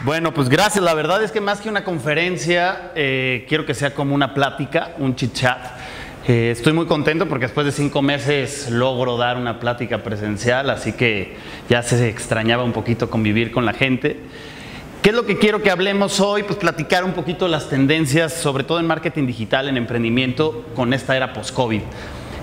Bueno, pues gracias. La verdad es que más que una conferencia, eh, quiero que sea como una plática, un chit chat. Eh, estoy muy contento porque después de cinco meses logro dar una plática presencial, así que ya se extrañaba un poquito convivir con la gente. ¿Qué es lo que quiero que hablemos hoy? Pues platicar un poquito las tendencias, sobre todo en marketing digital, en emprendimiento, con esta era post-COVID.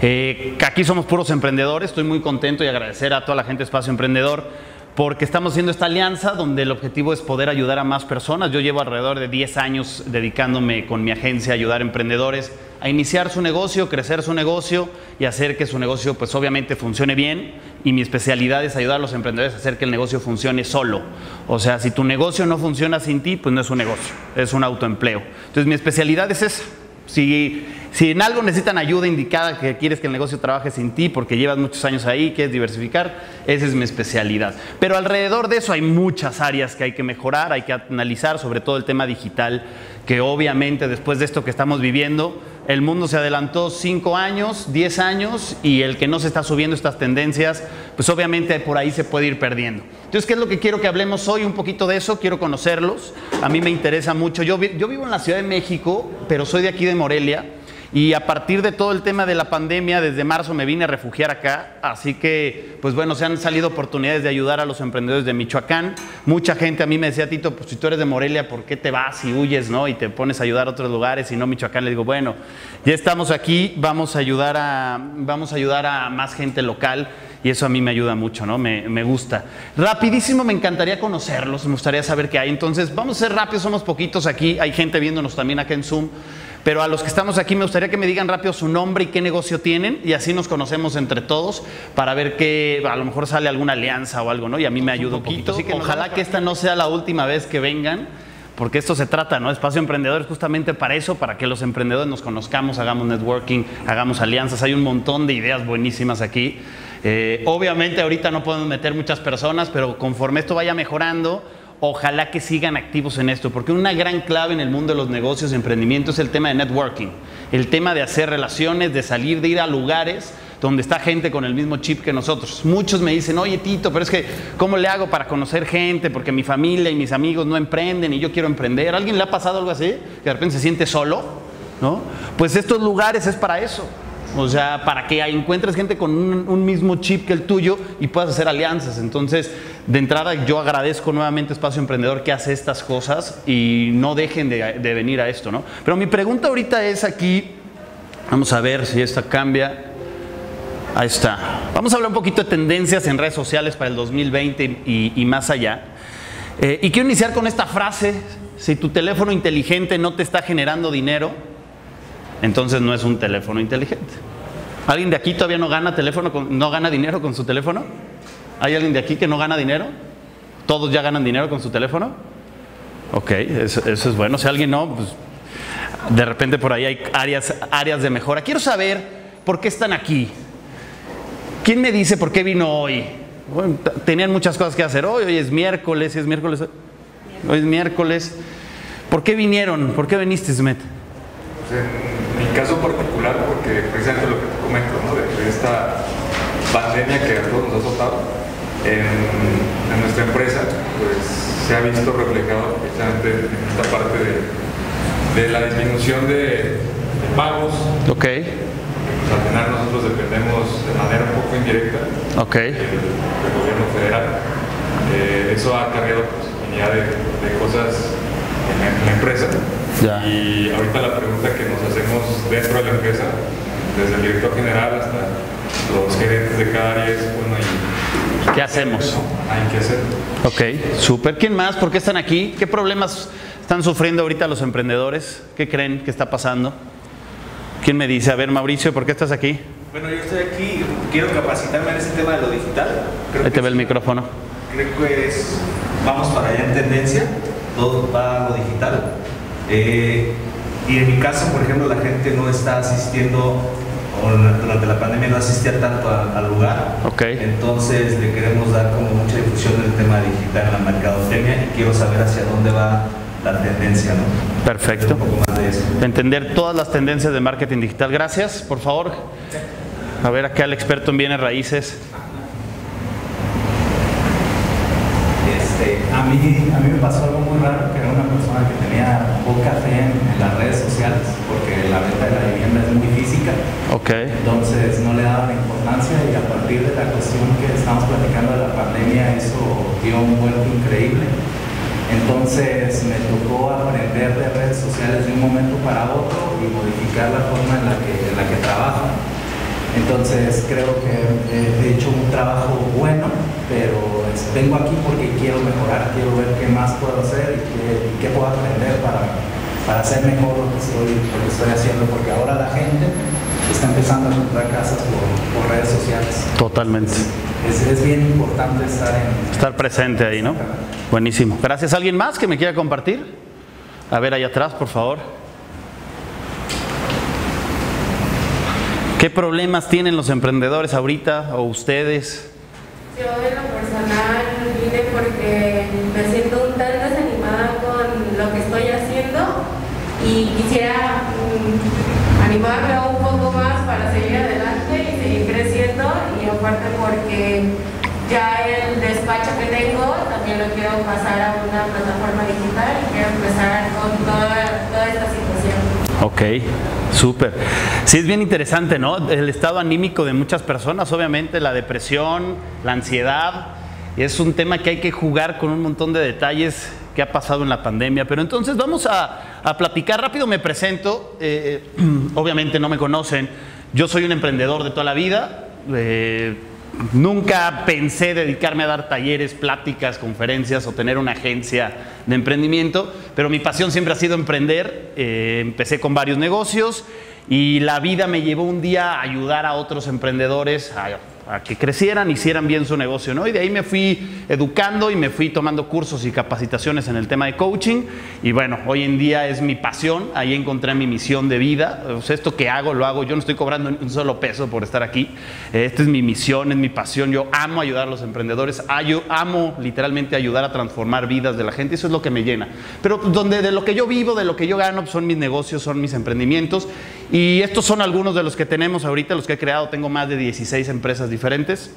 Eh, aquí somos puros emprendedores, estoy muy contento y agradecer a toda la gente Espacio Emprendedor porque estamos haciendo esta alianza donde el objetivo es poder ayudar a más personas. Yo llevo alrededor de 10 años dedicándome con mi agencia a ayudar a emprendedores a iniciar su negocio, crecer su negocio y hacer que su negocio pues obviamente funcione bien. Y mi especialidad es ayudar a los emprendedores a hacer que el negocio funcione solo. O sea, si tu negocio no funciona sin ti, pues no es un negocio, es un autoempleo. Entonces mi especialidad es esa si, si en algo necesitan ayuda indicada que quieres que el negocio trabaje sin ti porque llevas muchos años ahí, quieres diversificar, esa es mi especialidad. Pero alrededor de eso hay muchas áreas que hay que mejorar, hay que analizar, sobre todo el tema digital, que obviamente después de esto que estamos viviendo, el mundo se adelantó 5 años, 10 años y el que no se está subiendo estas tendencias, pues obviamente por ahí se puede ir perdiendo. Entonces, ¿qué es lo que quiero que hablemos hoy? Un poquito de eso, quiero conocerlos. A mí me interesa mucho. Yo, yo vivo en la Ciudad de México, pero soy de aquí de Morelia. Y a partir de todo el tema de la pandemia, desde marzo me vine a refugiar acá, así que, pues bueno, se han salido oportunidades de ayudar a los emprendedores de Michoacán. Mucha gente a mí me decía, Tito, pues si tú eres de Morelia, ¿por qué te vas y huyes, no? Y te pones a ayudar a otros lugares y no Michoacán. Le digo, bueno, ya estamos aquí, vamos a ayudar a, vamos a, ayudar a más gente local y eso a mí me ayuda mucho, ¿no? Me, me, gusta. Rapidísimo, me encantaría conocerlos, me gustaría saber qué hay. Entonces, vamos a ser rápidos, somos poquitos aquí, hay gente viéndonos también acá en Zoom. Pero a los que estamos aquí me gustaría que me digan rápido su nombre y qué negocio tienen y así nos conocemos entre todos para ver que a lo mejor sale alguna alianza o algo, ¿no? Y a mí me ayuda un poquito. Así que ojalá que esta no sea la última vez que vengan porque esto se trata, ¿no? Espacio Emprendedor es justamente para eso, para que los emprendedores nos conozcamos, hagamos networking, hagamos alianzas. Hay un montón de ideas buenísimas aquí. Eh, obviamente ahorita no podemos meter muchas personas, pero conforme esto vaya mejorando, ojalá que sigan activos en esto, porque una gran clave en el mundo de los negocios y emprendimiento es el tema de networking, el tema de hacer relaciones, de salir, de ir a lugares donde está gente con el mismo chip que nosotros. Muchos me dicen, oye Tito, pero es que, ¿cómo le hago para conocer gente? Porque mi familia y mis amigos no emprenden y yo quiero emprender. alguien le ha pasado algo así? Que de repente se siente solo, ¿no? Pues estos lugares es para eso. O sea, para que encuentres gente con un, mismo chip que el tuyo y puedas hacer alianzas. Entonces, de entrada, yo agradezco nuevamente Espacio Emprendedor que hace estas cosas y no dejen de, venir a esto, ¿no? Pero mi pregunta ahorita es aquí, vamos a ver si esta cambia. Ahí está. Vamos a hablar un poquito de tendencias en redes sociales para el 2020 y, y más allá. Eh, y quiero iniciar con esta frase, si tu teléfono inteligente no te está generando dinero, entonces no es un teléfono inteligente. ¿Alguien de aquí todavía no gana teléfono, no gana dinero con su teléfono? ¿Hay alguien de aquí que no gana dinero? ¿Todos ya ganan dinero con su teléfono? Ok, eso, es bueno. Si alguien no, pues de repente por ahí hay áreas, áreas de mejora. Quiero saber por qué están aquí. ¿Quién me dice por qué vino hoy? tenían muchas cosas que hacer hoy. Hoy es miércoles, es miércoles. Hoy es miércoles. ¿Por qué vinieron? ¿Por qué viniste, Smet? mi caso particular, porque precisamente lo que te comento, ¿no? de, esta pandemia que a todos nos ha azotado, en, nuestra empresa, pues se ha visto reflejado precisamente en esta parte de, la disminución de, pagos. Ok. Pues, al final nosotros dependemos de manera un poco indirecta okay. del, gobierno federal. Eh, eso ha cargado pues, infinidad de, de cosas en la empresa. Y ahorita la pregunta que nos hacemos dentro de la empresa, desde el director general hasta los gerentes de cada área es, bueno, ¿qué hacemos? Hay que hacer. Ok, súper. ¿Quién más? ¿Por qué están aquí? ¿Qué problemas están sufriendo ahorita los emprendedores? ¿Qué creen que está pasando? ¿Quién me dice? A ver, Mauricio, ¿por qué estás aquí? Bueno, yo estoy aquí, quiero capacitarme en ese tema de lo digital. Ahí te ve el micrófono. Creo que es, vamos para allá en tendencia todo va a lo digital. Eh, y en mi caso, por ejemplo, la gente no está asistiendo, o durante la pandemia no asistía tanto al lugar. Okay. Entonces le queremos dar como mucha difusión del tema digital en la mercadotecnia y quiero saber hacia dónde va la tendencia, ¿no? Perfecto. Un poco más de eso. Entender todas las tendencias de marketing digital. Gracias, por favor. A ver, acá el experto en bienes raíces. Este, A mí, a mí me pasó algo muy raro, que era una persona que tenía poca fe en, las redes sociales, porque la venta de la vivienda es muy física. Ok. Entonces no le daba la importancia y a partir de la cuestión que estamos platicando de la pandemia, eso dio un vuelco increíble. Entonces me tocó aprender de redes sociales de un momento para otro y modificar la forma en la que, en la que trabajo. Entonces creo que he hecho un trabajo bueno, pero vengo aquí porque quiero mejorar, quiero ver qué más puedo hacer y qué, puedo aprender para, para hacer mejor lo que, estoy, lo que estoy haciendo, porque ahora la gente está empezando a comprar casas por, redes sociales. Totalmente. Es, es, bien importante estar en... Estar presente ahí, ¿no? Buenísimo. Gracias. ¿Alguien más que me quiera compartir? A ver, ahí atrás, por favor. ¿Qué problemas tienen los emprendedores ahorita o ustedes? Yo en lo personal vine porque me siento un tanto desanimada con lo que estoy haciendo y quisiera mm, animarme un poco más para seguir adelante y seguir creciendo y aparte porque ya el despacho que tengo también lo quiero pasar a una plataforma digital y quiero empezar con toda, toda esta situación. Ok, súper. Sí, es bien interesante, ¿no? El estado anímico de muchas personas, obviamente, la depresión, la ansiedad, es un tema que hay que jugar con un montón de detalles que ha pasado en la pandemia. Pero entonces vamos a, platicar rápido, me presento, eh, obviamente no me conocen, yo soy un emprendedor de toda la vida. Eh, Nunca pensé dedicarme a dar talleres, pláticas, conferencias o tener una agencia de emprendimiento, pero mi pasión siempre ha sido emprender. Eh, empecé con varios negocios y la vida me llevó un día a ayudar a otros emprendedores a a que crecieran, hicieran bien su negocio, ¿no? Y de ahí me fui educando y me fui tomando cursos y capacitaciones en el tema de coaching. Y bueno, hoy en día es mi pasión, ahí encontré mi misión de vida. Sea, esto que hago, lo hago, yo no estoy cobrando un solo peso por estar aquí. Esta es mi misión, es mi pasión. Yo amo ayudar a los emprendedores, yo amo literalmente ayudar a transformar vidas de la gente, eso es lo que me llena. Pero donde de lo que yo vivo, de lo que yo gano, pues, son mis negocios, son mis emprendimientos. Y estos son algunos de los que tenemos ahorita, los que he creado. Tengo más de 16 empresas diferentes.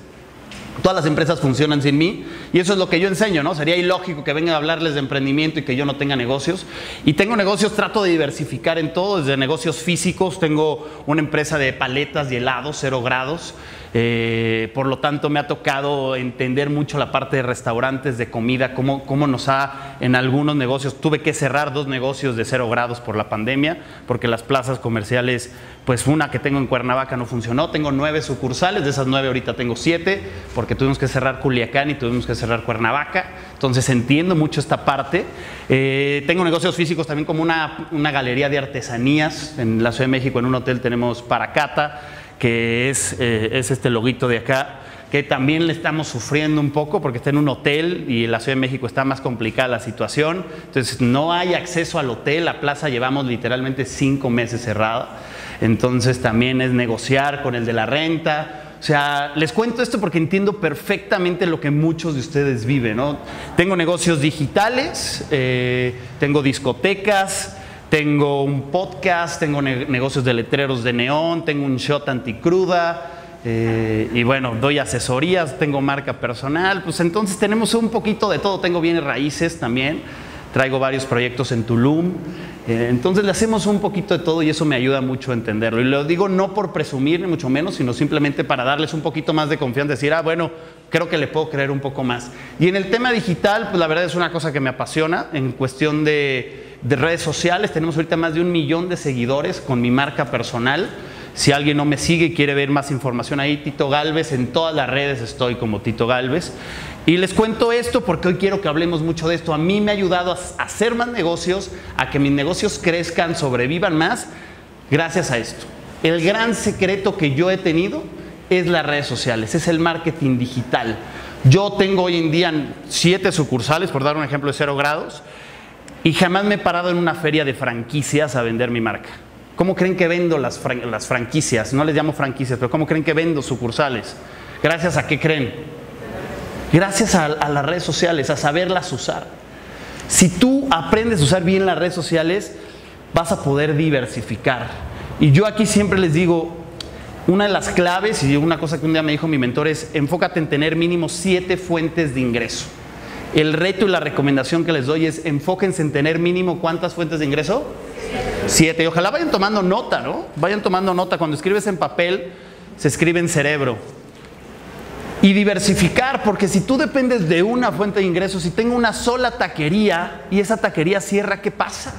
Todas las empresas funcionan sin mí y eso es lo que yo enseño, ¿no? Sería ilógico que vengan a hablarles de emprendimiento y que yo no tenga negocios. Y tengo negocios, trato de diversificar en todo, desde negocios físicos, tengo una empresa de paletas y helados, cero grados. Eh, por lo tanto, me ha tocado entender mucho la parte de restaurantes, de comida, cómo, cómo nos ha en algunos negocios. Tuve que cerrar dos negocios de cero grados por la pandemia, porque las plazas comerciales, pues una que tengo en Cuernavaca no funcionó. Tengo nueve sucursales, de esas nueve ahorita tengo siete, porque tuvimos que cerrar Culiacán y tuvimos que cerrar Cuernavaca. Entonces entiendo mucho esta parte. Eh, tengo negocios físicos también como una, una galería de artesanías. En la Ciudad de México, en un hotel tenemos Paracata que es, eh, es este loguito de acá, que también le estamos sufriendo un poco porque está en un hotel y en la Ciudad de México está más complicada la situación. Entonces no hay acceso al hotel, la plaza llevamos literalmente cinco meses cerrada. Entonces también es negociar con el de la renta. O sea, les cuento esto porque entiendo perfectamente lo que muchos de ustedes viven. ¿no? Tengo negocios digitales, eh, tengo discotecas, tengo un podcast, tengo negocios de letreros de neón, tengo un shot anticruda. Eh, y bueno, doy asesorías, tengo marca personal, pues entonces tenemos un poquito de todo, tengo bienes raíces también, traigo varios proyectos en Tulum, eh, entonces le hacemos un poquito de todo y eso me ayuda mucho a entenderlo. Y lo digo no por presumir, ni mucho menos, sino simplemente para darles un poquito más de confianza, decir, ah, bueno, creo que le puedo creer un poco más. Y en el tema digital, pues la verdad es una cosa que me apasiona en cuestión de de redes sociales. Tenemos ahorita más de un millón de seguidores con mi marca personal. Si alguien no me sigue y quiere ver más información ahí, Tito Galvez, en todas las redes estoy como Tito Galvez. Y les cuento esto porque hoy quiero que hablemos mucho de esto. A mí me ha ayudado a hacer más negocios, a que mis negocios crezcan, sobrevivan más, gracias a esto. El gran secreto que yo he tenido es las redes sociales, es el marketing digital. Yo tengo hoy en día siete sucursales, por dar un ejemplo de cero grados, y jamás me he parado en una feria de franquicias a vender mi marca. ¿Cómo creen que vendo las, franquicias? No les llamo franquicias, pero ¿cómo creen que vendo sucursales? ¿Gracias a qué creen? Gracias a, a las redes sociales, a saberlas usar. Si tú aprendes a usar bien las redes sociales, vas a poder diversificar. Y yo aquí siempre les digo, una de las claves y una cosa que un día me dijo mi mentor es, enfócate en tener mínimo siete fuentes de ingreso. El reto y la recomendación que les doy es enfóquense en tener mínimo cuántas fuentes de ingreso. Siete. Ojalá vayan tomando nota, ¿no? Vayan tomando nota. Cuando escribes en papel, se escribe en cerebro. Y diversificar, porque si tú dependes de una fuente de ingresos, si tengo una sola taquería y esa taquería cierra, ¿qué pasa?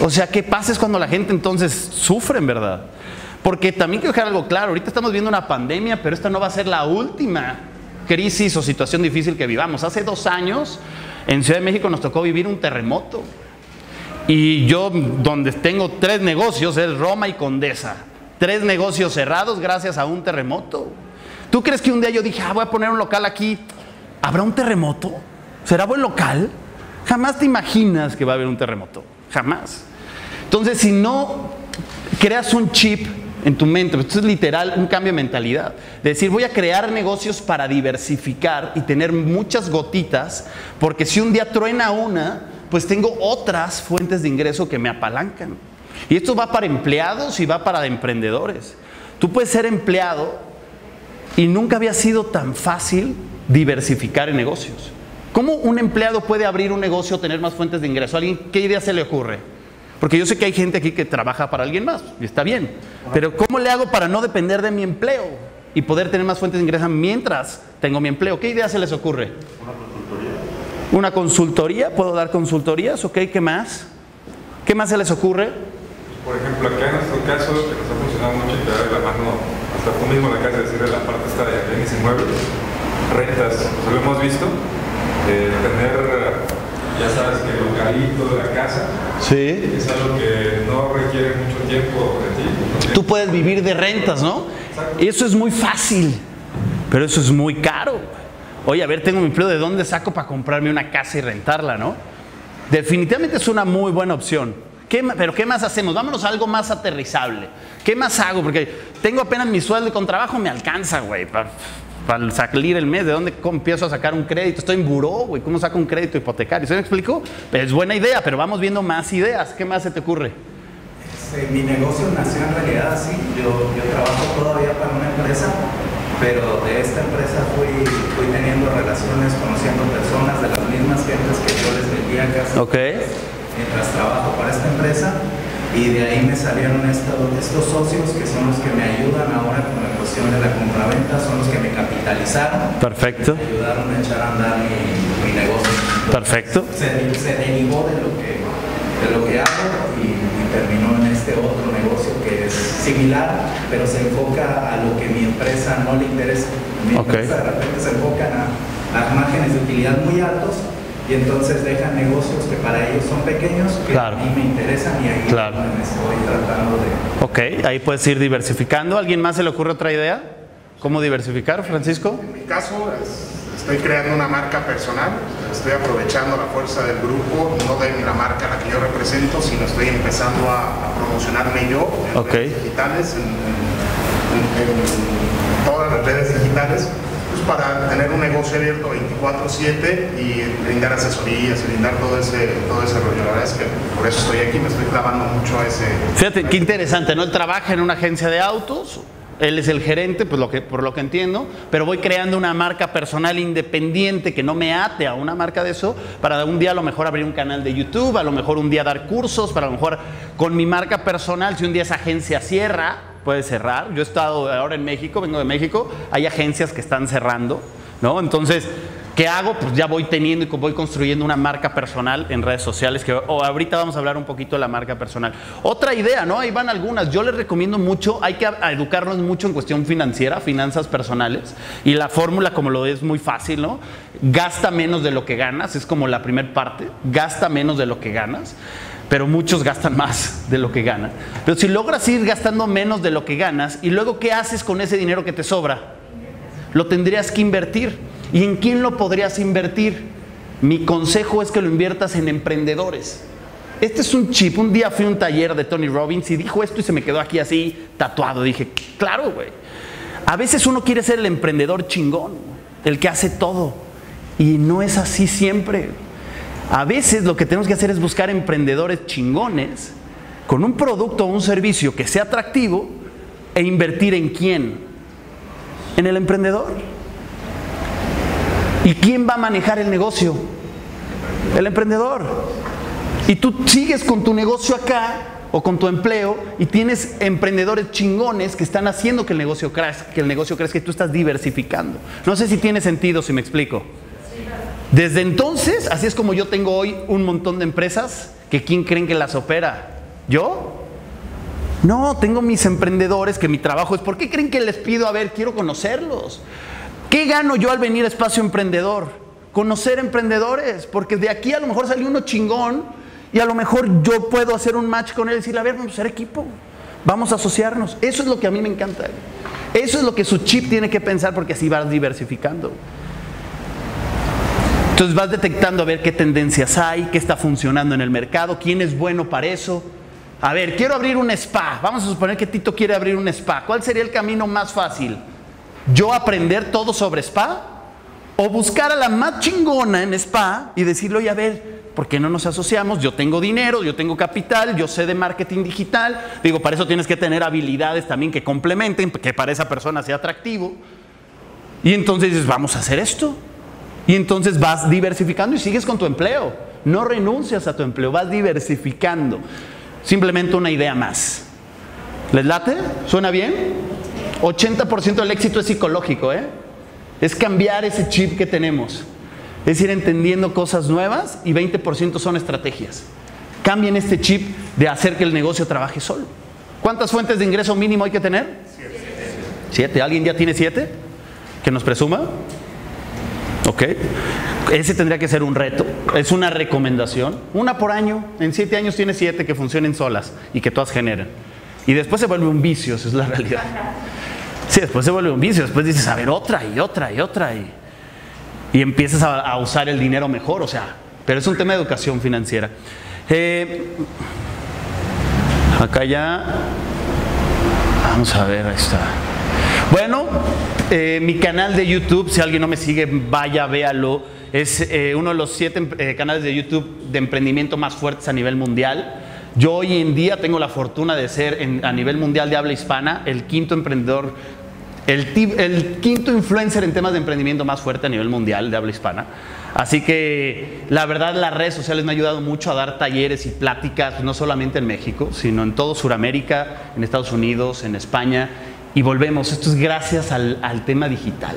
O sea, ¿qué pasa es cuando la gente entonces sufre en verdad? Porque también quiero dejar algo claro, ahorita estamos viendo una pandemia, pero esta no va a ser la última crisis o situación difícil que vivamos. Hace dos años en Ciudad de México nos tocó vivir un terremoto. Y yo, donde tengo tres negocios, es Roma y Condesa. Tres negocios cerrados gracias a un terremoto. ¿Tú crees que un día yo dije, ah, voy a poner un local aquí? ¿Habrá un terremoto? ¿Será buen local? Jamás te imaginas que va a haber un terremoto. Jamás. Entonces, si no creas un chip en tu mente, esto es literal un cambio de mentalidad. De decir, voy a crear negocios para diversificar y tener muchas gotitas, porque si un día truena una, pues tengo otras fuentes de ingreso que me apalancan. Y esto va para empleados y va para emprendedores. Tú puedes ser empleado y nunca había sido tan fácil diversificar en negocios. ¿Cómo un empleado puede abrir un negocio o tener más fuentes de ingreso? alguien qué idea se le ocurre? Porque yo sé que hay gente aquí que trabaja para alguien más y está bien. Pero ¿cómo le hago para no depender de mi empleo y poder tener más fuentes de ingreso mientras tengo mi empleo? ¿Qué idea se les ocurre? Una consultoría. Una consultoría, puedo dar consultorías, ok, ¿qué más? ¿Qué más se les ocurre? Por ejemplo, acá en nuestro caso, que nos ha funcionado mucho y te da la mano, hasta tú mismo la casa de decir de la parte esta de bienes inmuebles, rentas, lo hemos visto, eh, tener ya sabes que el localito de la casa sí. es algo que no requiere mucho tiempo de ti. Tú puedes vivir de rentas, ¿no? Y Eso es muy fácil, pero eso es muy caro. Oye, a ver, tengo mi empleo, ¿de dónde saco para comprarme una casa y rentarla, no? Definitivamente es una muy buena opción. pero ¿qué más hacemos? Vámonos a algo más aterrizable. ¿Qué más hago? Porque tengo apenas mi sueldo y con trabajo me alcanza, güey para salir el mes, ¿de dónde empiezo a sacar un crédito? Estoy en buró, güey, ¿cómo saco un crédito hipotecario? ¿Se me explicó? Es buena idea, pero vamos viendo más ideas. ¿Qué más se te ocurre? mi negocio nació en realidad así. Yo, yo trabajo todavía para una empresa, pero de esta empresa fui, fui teniendo relaciones, conociendo personas de las mismas gentes que yo les vendía casi. Ok. Mientras trabajo para esta empresa y de ahí me salieron estos, estos socios que son los que me ayudan ahora con la cuestión de la compraventa, son los que me capitalizaron. Perfecto. Me ayudaron a echar a andar mi, negocio. Perfecto. Se, derivó de lo que, de lo que hago y, terminó en este otro negocio que es similar, pero se enfoca a lo que mi empresa no le interesa. Mi empresa de repente se enfoca a, a márgenes de utilidad muy altos y entonces dejan negocios que para ellos son pequeños, que a mí me interesan y ahí claro. me estoy tratando de... Ok, ahí puedes ir diversificando. ¿Alguien más se le ocurre otra idea? ¿Cómo diversificar, Francisco? En mi caso, estoy creando una marca personal, estoy aprovechando la fuerza del grupo, no de la marca a la que yo represento, sino estoy empezando a, promocionarme yo en redes digitales, en todas las redes digitales para tener un negocio abierto 24/7 y brindar asesorías brindar todo ese, todo ese rollo. La verdad es que por eso estoy aquí, me estoy clavando mucho a ese... Fíjate, qué interesante, ¿no? Él trabaja en una agencia de autos, él es el gerente, pues lo que, por lo que entiendo, pero voy creando una marca personal independiente que no me ate a una marca de eso, para un día a lo mejor abrir un canal de YouTube, a lo mejor un día dar cursos, para a lo mejor con mi marca personal, si un día esa agencia cierra, puede cerrar. Yo he estado ahora en México, vengo de México, hay agencias que están cerrando, ¿no? Entonces, ¿qué hago? Pues ya voy teniendo y voy construyendo una marca personal en redes sociales, que ahorita vamos a hablar un poquito de la marca personal. Otra idea, ¿no? Ahí van algunas. Yo les recomiendo mucho, hay que educarnos mucho en cuestión financiera, finanzas personales, y la fórmula, como lo es muy fácil, ¿no? Gasta menos de lo que ganas, es como la primera parte, gasta menos de lo que ganas pero muchos gastan más de lo que ganan. Pero si logras ir gastando menos de lo que ganas, ¿y luego qué haces con ese dinero que te sobra? Lo tendrías que invertir. ¿Y en quién lo podrías invertir? Mi consejo es que lo inviertas en emprendedores. Este es un chip. Un día fui a un taller de Tony Robbins y dijo esto y se me quedó aquí así tatuado. Dije, claro, güey. A veces uno quiere ser el emprendedor chingón, el que hace todo. Y no es así siempre. A veces lo que tenemos que hacer es buscar emprendedores chingones con un producto o un servicio que sea atractivo e invertir en quién? En el emprendedor. ¿Y quién va a manejar el negocio? El emprendedor. Y tú sigues con tu negocio acá o con tu empleo y tienes emprendedores chingones que están haciendo que el negocio crezca, que el negocio crezca y tú estás diversificando. No sé si tiene sentido si me explico. Desde entonces, así es como yo tengo hoy un montón de empresas que quién creen que las opera. ¿Yo? No, tengo mis emprendedores que mi trabajo es, ¿por qué creen que les pido, a ver, quiero conocerlos? ¿Qué gano yo al venir a Espacio Emprendedor? Conocer emprendedores, porque de aquí a lo mejor salió uno chingón y a lo mejor yo puedo hacer un match con él y decirle, a ver, vamos a ser equipo, vamos a asociarnos. Eso es lo que a mí me encanta. Eso es lo que su chip tiene que pensar porque así vas diversificando. Entonces vas detectando a ver qué tendencias hay, qué está funcionando en el mercado, quién es bueno para eso. A ver, quiero abrir un spa. Vamos a suponer que Tito quiere abrir un spa. ¿Cuál sería el camino más fácil? ¿Yo aprender todo sobre spa? ¿O buscar a la más chingona en spa y decirle, oye, a ver, ¿por qué no nos asociamos? Yo tengo dinero, yo tengo capital, yo sé de marketing digital. Digo, para eso tienes que tener habilidades también que complementen, que para esa persona sea atractivo. Y entonces dices, vamos a hacer esto. Y entonces vas diversificando y sigues con tu empleo. No renuncias a tu empleo, vas diversificando. Simplemente una idea más. ¿Les late? ¿Suena bien? 80% del éxito es psicológico, ¿eh? Es cambiar ese chip que tenemos. Es ir entendiendo cosas nuevas y 20% son estrategias. Cambien este chip de hacer que el negocio trabaje solo. ¿Cuántas fuentes de ingreso mínimo hay que tener? Siete. ¿Alguien ya tiene siete? ¿Que nos presuma? ¿Ok? Ese tendría que ser un reto, es una recomendación. Una por año, en siete años tiene siete que funcionen solas y que todas generen. Y después se vuelve un vicio, esa es la realidad. Sí, después se vuelve un vicio, después dices, a ver, otra y otra y otra y, y empiezas a, usar el dinero mejor, o sea, pero es un tema de educación financiera. Eh, acá ya, vamos a ver, ahí está. Bueno, eh, mi canal de YouTube, si alguien no me sigue, vaya, véalo. Es eh, uno de los siete eh, canales de YouTube de emprendimiento más fuertes a nivel mundial. Yo hoy en día tengo la fortuna de ser a nivel mundial de habla hispana el quinto emprendedor, el, el quinto influencer en temas de emprendimiento más fuerte a nivel mundial de habla hispana. Así que la verdad las redes sociales me han ayudado mucho a dar talleres y pláticas, no solamente en México, sino en todo Sudamérica, en Estados Unidos, en España y volvemos, esto es gracias al, tema digital.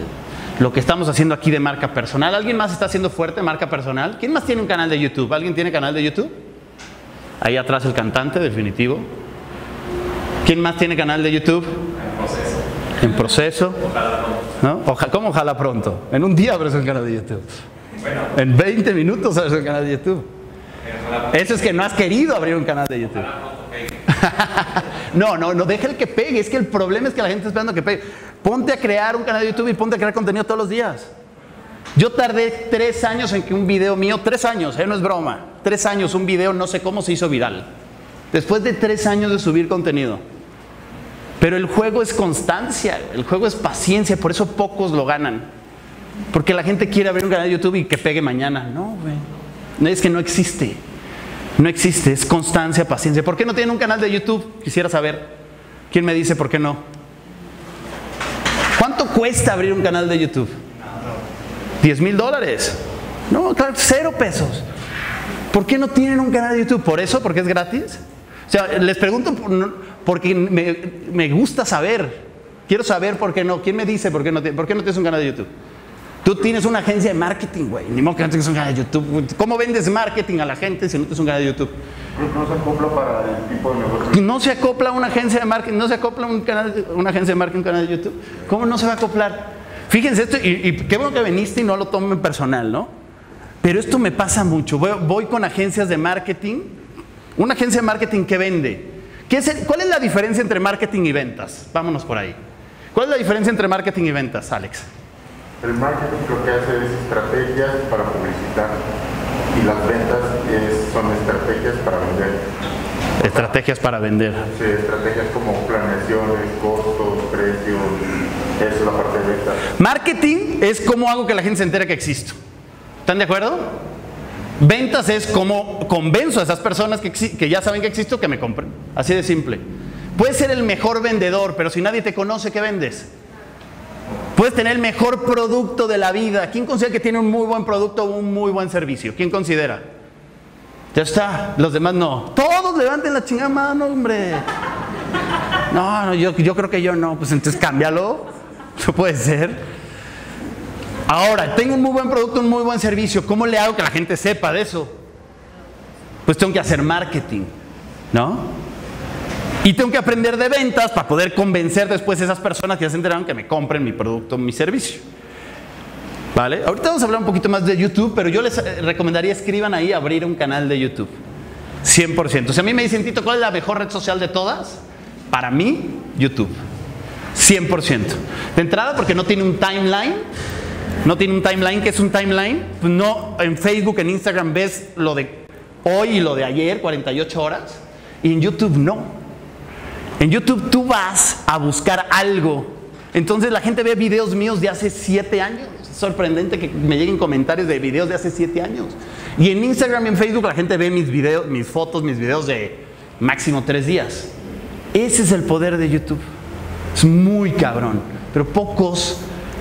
Lo que estamos haciendo aquí de marca personal. ¿Alguien más está haciendo fuerte marca personal? ¿Quién más tiene un canal de YouTube? ¿Alguien tiene canal de YouTube? Ahí atrás el cantante, definitivo. ¿Quién más tiene canal de YouTube? En proceso. En proceso. Ojalá pronto. ¿No? ¿Cómo ojalá pronto? En un día abres el canal de YouTube. Bueno. En 20 minutos abres el canal de YouTube. Eso es que no has querido abrir un canal de YouTube. no, no, no deja el que pegue. Es que el problema es que la gente está esperando que pegue. Ponte a crear un canal de YouTube y ponte a crear contenido todos los días. Yo tardé tres años en que un video mío, tres años, eh, no es broma, tres años, un video, no sé cómo se hizo viral. Después de tres años de subir contenido. Pero el juego es constancia, el juego es paciencia, por eso pocos lo ganan. Porque la gente quiere ver un canal de YouTube y que pegue mañana. No, güey. Es que no existe. No existe, es constancia, paciencia. ¿Por qué no tienen un canal de YouTube? Quisiera saber. ¿Quién me dice por qué no? ¿Cuánto cuesta abrir un canal de YouTube? 10 mil dólares. No, claro, cero pesos. ¿Por qué no tienen un canal de YouTube? ¿Por eso? ¿Porque es gratis? O sea, les pregunto porque me, gusta saber. Quiero saber por qué no. ¿Quién me dice por qué no, por qué no tienes un canal de YouTube? Tú tienes una agencia de marketing, güey. Ni modo que no tengas un canal de YouTube. ¿Cómo vendes marketing a la gente si no tienes un canal de YouTube? No se acopla para el tipo de negocio. No se acopla una agencia de marketing, no se acopla un canal, una agencia de marketing, un canal de YouTube. ¿Cómo no se va a acoplar? Fíjense esto, y, qué bueno que viniste y no lo tomen personal, ¿no? Pero esto me pasa mucho. Voy, con agencias de marketing. Una agencia de marketing que vende. ¿Qué es ¿Cuál es la diferencia entre marketing y ventas? Vámonos por ahí. ¿Cuál es la diferencia entre marketing y ventas, Alex? El marketing lo que hace es estrategias para publicitar y las ventas son estrategias para vender. Estrategias para vender. Sí, estrategias como planeaciones, costos, precios, eso es la parte de ventas. Marketing es cómo hago que la gente se entere que existo. ¿Están de acuerdo? Ventas es cómo convenzo a esas personas que, que ya saben que existo que me compren. Así de simple. Puedes ser el mejor vendedor, pero si nadie te conoce, ¿qué vendes? Puedes tener el mejor producto de la vida. ¿Quién considera que tiene un muy buen producto o un muy buen servicio? ¿Quién considera? Ya está, los demás no. Todos levanten la chingada mano, hombre. No, no, yo, yo creo que yo no. Pues entonces cámbialo. No puede ser. Ahora, tengo un muy buen producto, un muy buen servicio. ¿Cómo le hago que la gente sepa de eso? Pues tengo que hacer marketing, ¿no? Y tengo que aprender de ventas para poder convencer después a esas personas que ya se enteraron que me compren mi producto, mi servicio. ¿Vale? Ahorita vamos a hablar un poquito más de YouTube, pero yo les eh, recomendaría escriban ahí abrir un canal de YouTube. 100%. Si a mí me dicen, Tito, ¿cuál es la mejor red social de todas? Para mí, YouTube. 100%. De entrada, porque no tiene un timeline. No tiene un timeline. ¿Qué es un timeline? Pues no, en Facebook, en Instagram ves lo de hoy y lo de ayer, 48 horas. Y en YouTube no. En YouTube tú vas a buscar algo. Entonces la gente ve videos míos de hace 7 años. Sorprendente que me lleguen comentarios de videos de hace 7 años. Y en Instagram y en Facebook la gente ve mis videos, mis fotos, mis videos de máximo 3 días. Ese es el poder de YouTube. Es muy cabrón. Pero pocos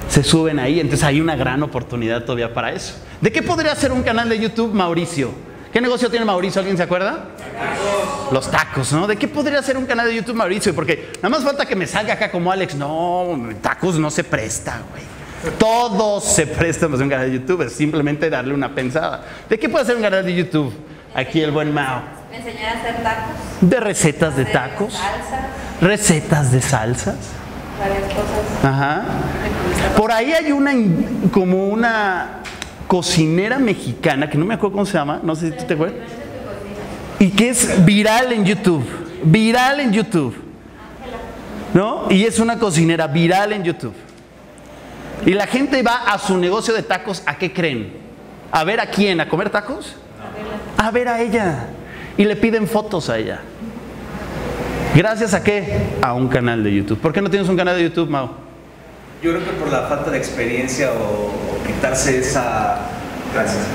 se suben ahí. Entonces hay una gran oportunidad todavía para eso. ¿De qué podría ser un canal de YouTube, Mauricio? ¿Qué negocio tiene Mauricio? ¿Alguien se acuerda? Los tacos, ¿no? ¿De qué podría ser un canal de YouTube, Mauricio? Porque nada más falta que me salga acá como Alex. No, tacos no se presta, güey. Todos se prestan para un canal de YouTube. Es simplemente darle una pensada. ¿De qué puede ser un canal de YouTube? Aquí el buen Mao. Enseñar a hacer tacos. De recetas de tacos. Recetas de salsas. Varias cosas. Ajá. Por ahí hay una, como una cocinera mexicana, que no me acuerdo cómo se llama, no sé si tú te acuerdas. Y que es viral en YouTube. Viral en YouTube. ¿No? Y es una cocinera viral en YouTube. Y la gente va a su negocio de tacos, ¿a qué creen? ¿A ver a quién? ¿A comer tacos? A ver a ella. Y le piden fotos a ella. ¿Gracias a qué? A un canal de YouTube. ¿Por qué no tienes un canal de YouTube, Mao? Yo creo que por la falta de experiencia o, quitarse esa... Gracias.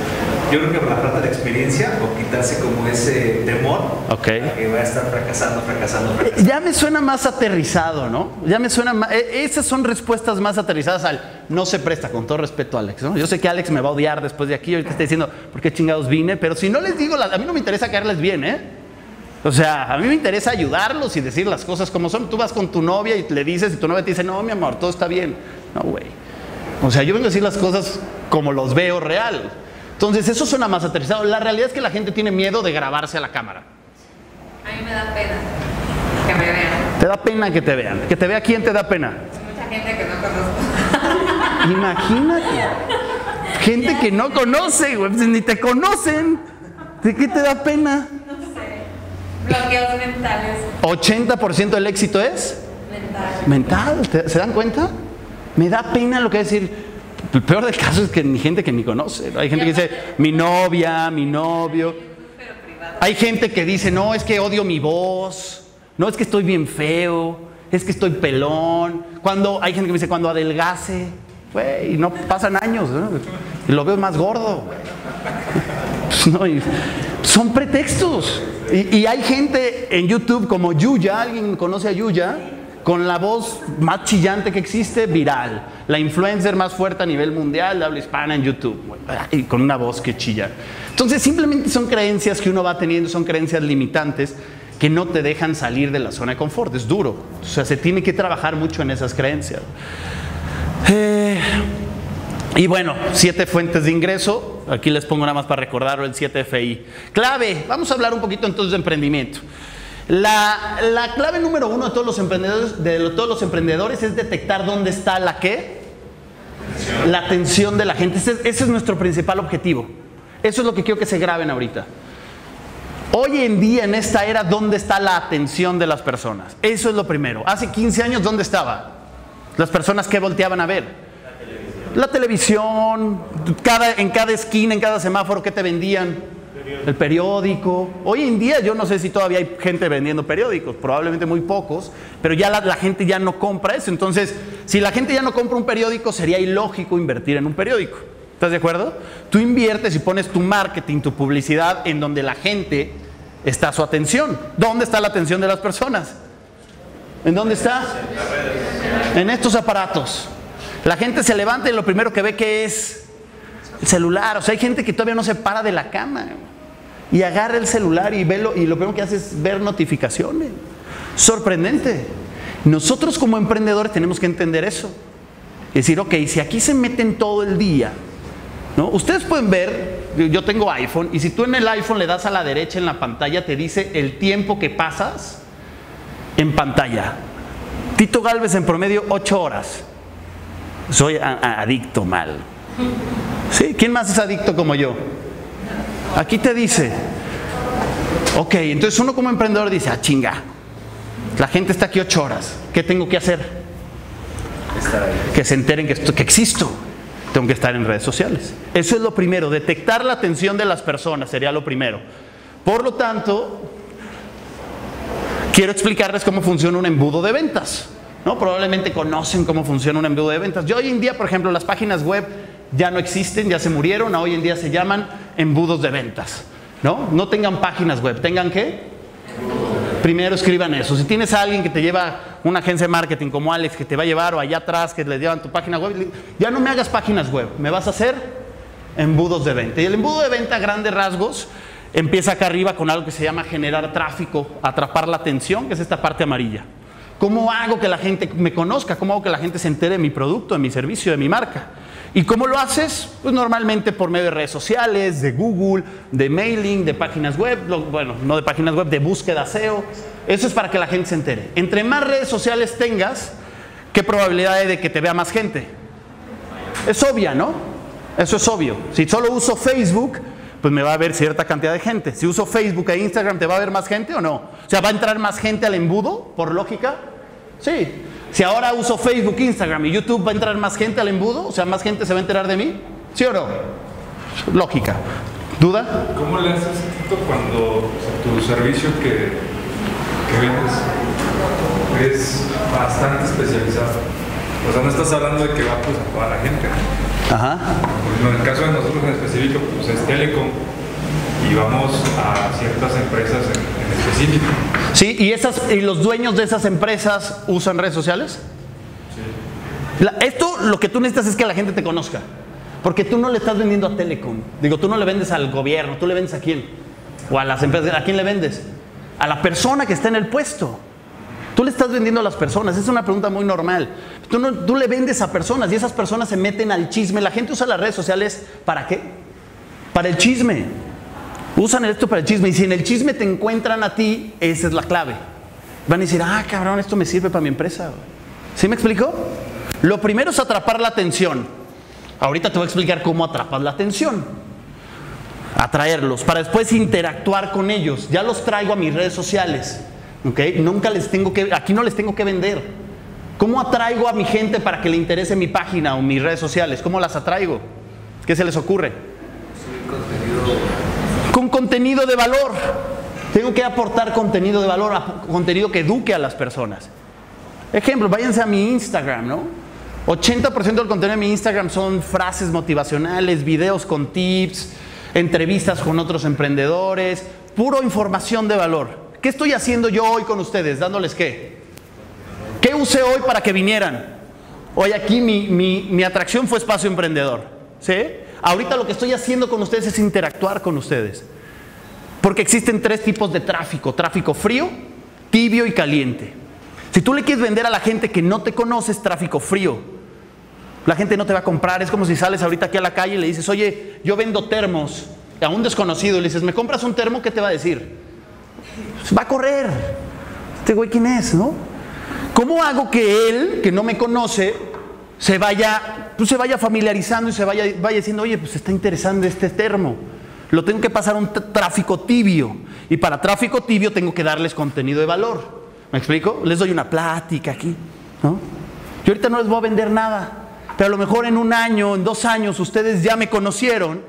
Yo creo que por la falta de experiencia o quitarse como ese temor a que va a estar fracasando, fracasando, fracasando. Ya me suena más aterrizado, ¿no? Ya me suena más. eh, Esas son respuestas más aterrizadas al no se presta, con todo respeto, Alex. ¿no? Yo sé que Alex me va a odiar después de aquí, ahorita está diciendo, ¿por qué chingados vine? Pero si no les digo, a mí no me interesa caerles bien, ¿eh? O sea, a mí me interesa ayudarlos y decir las cosas como son. Tú vas con tu novia y le dices, y tu novia te dice, no, mi amor, todo está bien. No, güey. O sea, yo vengo a decir las cosas como los veo real. Entonces, eso suena más aterrizado. La realidad es que la gente tiene miedo de grabarse a la cámara. A mí me da pena que me vean. Te da pena que te vean. Que te vea quién te da pena. Mucha gente que no conozco. Imagínate. Gente que no conoce, güey, pues ni te conocen. ¿De qué te da pena? No sé. Bloqueos mentales. 80% del éxito es mental. ¿Te- ¿Se dan cuenta? Me da pena lo que decir. El peor del caso es que ni gente que ni conoce. Hay gente que dice, mi novia, mi novio. Hay gente que dice, no, es que odio mi voz. No, es que estoy bien feo. Es que estoy pelón. Cuando hay gente que me dice, cuando adelgace. Güey, no pasan años. ¿no? Y lo veo más gordo. Pues son pretextos. Y, y hay gente en YouTube como Yuya, alguien conoce a Yuya, con la voz más chillante que existe, viral. La influencer más fuerte a nivel mundial de habla hispana en YouTube. Y con una voz que chilla. Entonces simplemente son creencias que uno va teniendo, son creencias limitantes que no te dejan salir de la zona de confort. Es duro. O sea, se tiene que trabajar mucho en esas creencias. Eh, y bueno, siete fuentes de ingreso. Aquí les pongo nada más para recordarlo el 7FI. Clave, vamos a hablar un poquito entonces de emprendimiento. La, la clave número uno de todos los emprendedores, de todos los emprendedores es detectar dónde está la qué. La atención de la gente. Ese, es- nuestro principal objetivo. Eso es lo que quiero que se graben ahorita. Hoy en día, en esta era, ¿dónde está la atención de las personas? Eso es lo primero. Hace 15 años, ¿dónde estaba? Las personas que volteaban a ver. La televisión, cada, en cada esquina, en cada semáforo, ¿qué te vendían? El periódico. Hoy en día yo no sé si todavía hay gente vendiendo periódicos, probablemente muy pocos, pero ya la, gente ya no compra eso. Entonces, si la gente ya no compra un periódico, sería ilógico invertir en un periódico. ¿Estás de acuerdo? Tú inviertes y pones tu marketing, tu publicidad en donde la gente está su atención. ¿Dónde está la atención de las personas? ¿En dónde está? En estos aparatos. La gente se levanta y lo primero que ve que es el celular. O sea, hay gente que todavía no se para de la cama y agarra el celular y, ve lo, y lo primero que hace es ver notificaciones. Sorprendente. Nosotros como emprendedores tenemos que entender eso. Es decir, ok, si aquí se meten todo el día, ¿no? Ustedes pueden ver, yo tengo iPhone, y si tú en el iPhone le das a la derecha en la pantalla, te dice el tiempo que pasas en pantalla. Tito Galvez en promedio 8 horas. Soy adicto mal. ¿Sí? ¿Quién más es adicto como yo? Aquí te dice, ok, entonces uno como emprendedor dice, ah, chinga, la gente está aquí ocho horas, ¿qué tengo que hacer? Que se enteren que, que existo. Tengo que estar en redes sociales. Eso es lo primero, detectar la atención de las personas sería lo primero. Por lo tanto, quiero explicarles cómo funciona un embudo de ventas. ¿no? Probablemente conocen cómo funciona un embudo de ventas. Yo hoy en día, por ejemplo, las páginas web ya no existen, ya se murieron, hoy en día se llaman embudos de ventas. ¿no? No tengan páginas web, tengan qué? Primero escriban eso. Si tienes a alguien que te lleva una agencia de marketing como Alex, que te va a llevar o allá atrás, que le llevan tu página web, ya no me hagas páginas web, me vas a hacer embudos de venta. Y el embudo de venta, grandes rasgos, empieza acá arriba con algo que se llama generar tráfico, atrapar la atención, que es esta parte amarilla. ¿Cómo hago que la gente me conozca? ¿Cómo hago que la gente se entere de mi producto, de mi servicio, de mi marca? ¿Y cómo lo haces? Pues normalmente por medio de redes sociales, de Google, de mailing, de páginas web, bueno, no de páginas web, de búsqueda SEO. Eso es para que la gente se entere. Entre más redes sociales tengas, ¿qué probabilidad hay de que te vea más gente? Es obvia, ¿no? Eso es obvio. Si solo uso Facebook, pues me va a ver cierta cantidad de gente. Si uso Facebook e Instagram, ¿te va a ver más gente o no? O sea, ¿va a entrar más gente al embudo, por lógica? Sí. Si ahora uso Facebook, Instagram y YouTube, ¿va a entrar más gente al embudo? O sea, ¿más gente se va a enterar de mí? ¿Sí o no? Lógica. ¿Duda? ¿Cómo le haces cuando tu servicio que, que vendes es bastante especializado? O sea, no estás hablando de que va pues, a toda la gente. Ajá. en el caso de nosotros en específico, pues es Telecom y vamos a ciertas empresas en, específico. Sí, ¿y, esas, ¿y los dueños de esas empresas usan redes sociales? Sí. esto lo que tú necesitas es que la gente te conozca. Porque tú no le estás vendiendo a Telecom. Digo, tú no le vendes al gobierno, tú le vendes a quién. O a las empresas. ¿A quién le vendes? A la persona que está en el puesto. Tú le estás vendiendo a las personas. Es una pregunta muy normal. Tú, no, tú le vendes a personas y esas personas se meten al chisme. La gente usa las redes sociales para qué? Para el chisme. Usan esto para el chisme. Y si en el chisme te encuentran a ti, esa es la clave. Van a decir, ah, cabrón, esto me sirve para mi empresa. ¿Sí me explico? Lo primero es atrapar la atención. Ahorita te voy a explicar cómo atrapas la atención. Atraerlos, para después interactuar con ellos. Ya los traigo a mis redes sociales. ¿Ok? Nunca les tengo que, aquí no les tengo que vender. ¿Cómo atraigo a mi gente para que le interese mi página o mis redes sociales? ¿Cómo las atraigo? ¿Qué se les ocurre? Con contenido de valor. Tengo que aportar contenido de valor, contenido que eduque a las personas. Ejemplo, váyanse a mi Instagram, ¿no? 80% del contenido de mi Instagram son frases motivacionales, videos con tips, entrevistas con otros emprendedores, puro información de valor. ¿Qué estoy haciendo yo hoy con ustedes? Dándoles qué? ¿Qué usé hoy para que vinieran? Hoy aquí mi, mi, mi atracción fue espacio emprendedor. ¿Sí? Ahorita lo que estoy haciendo con ustedes es interactuar con ustedes. Porque existen tres tipos de tráfico. Tráfico frío, tibio y caliente. Si tú le quieres vender a la gente que no te conoces tráfico frío, la gente no te va a comprar. Es como si sales ahorita aquí a la calle y le dices, oye, yo vendo termos a un desconocido. Y le dices, ¿me compras un termo? ¿Qué te va a decir? Pues, va a correr. Este güey, ¿quién es? ¿No? ¿Cómo hago que él, que no me conoce, se vaya, pues se vaya familiarizando y se vaya, vaya diciendo, oye, pues está interesante este termo. Lo tengo que pasar a un tráfico tibio. Y para tráfico tibio tengo que darles contenido de valor. ¿Me explico? Les doy una plática aquí. ¿no? Yo ahorita no les voy a vender nada. Pero a lo mejor en un año, en dos años, ustedes ya me conocieron.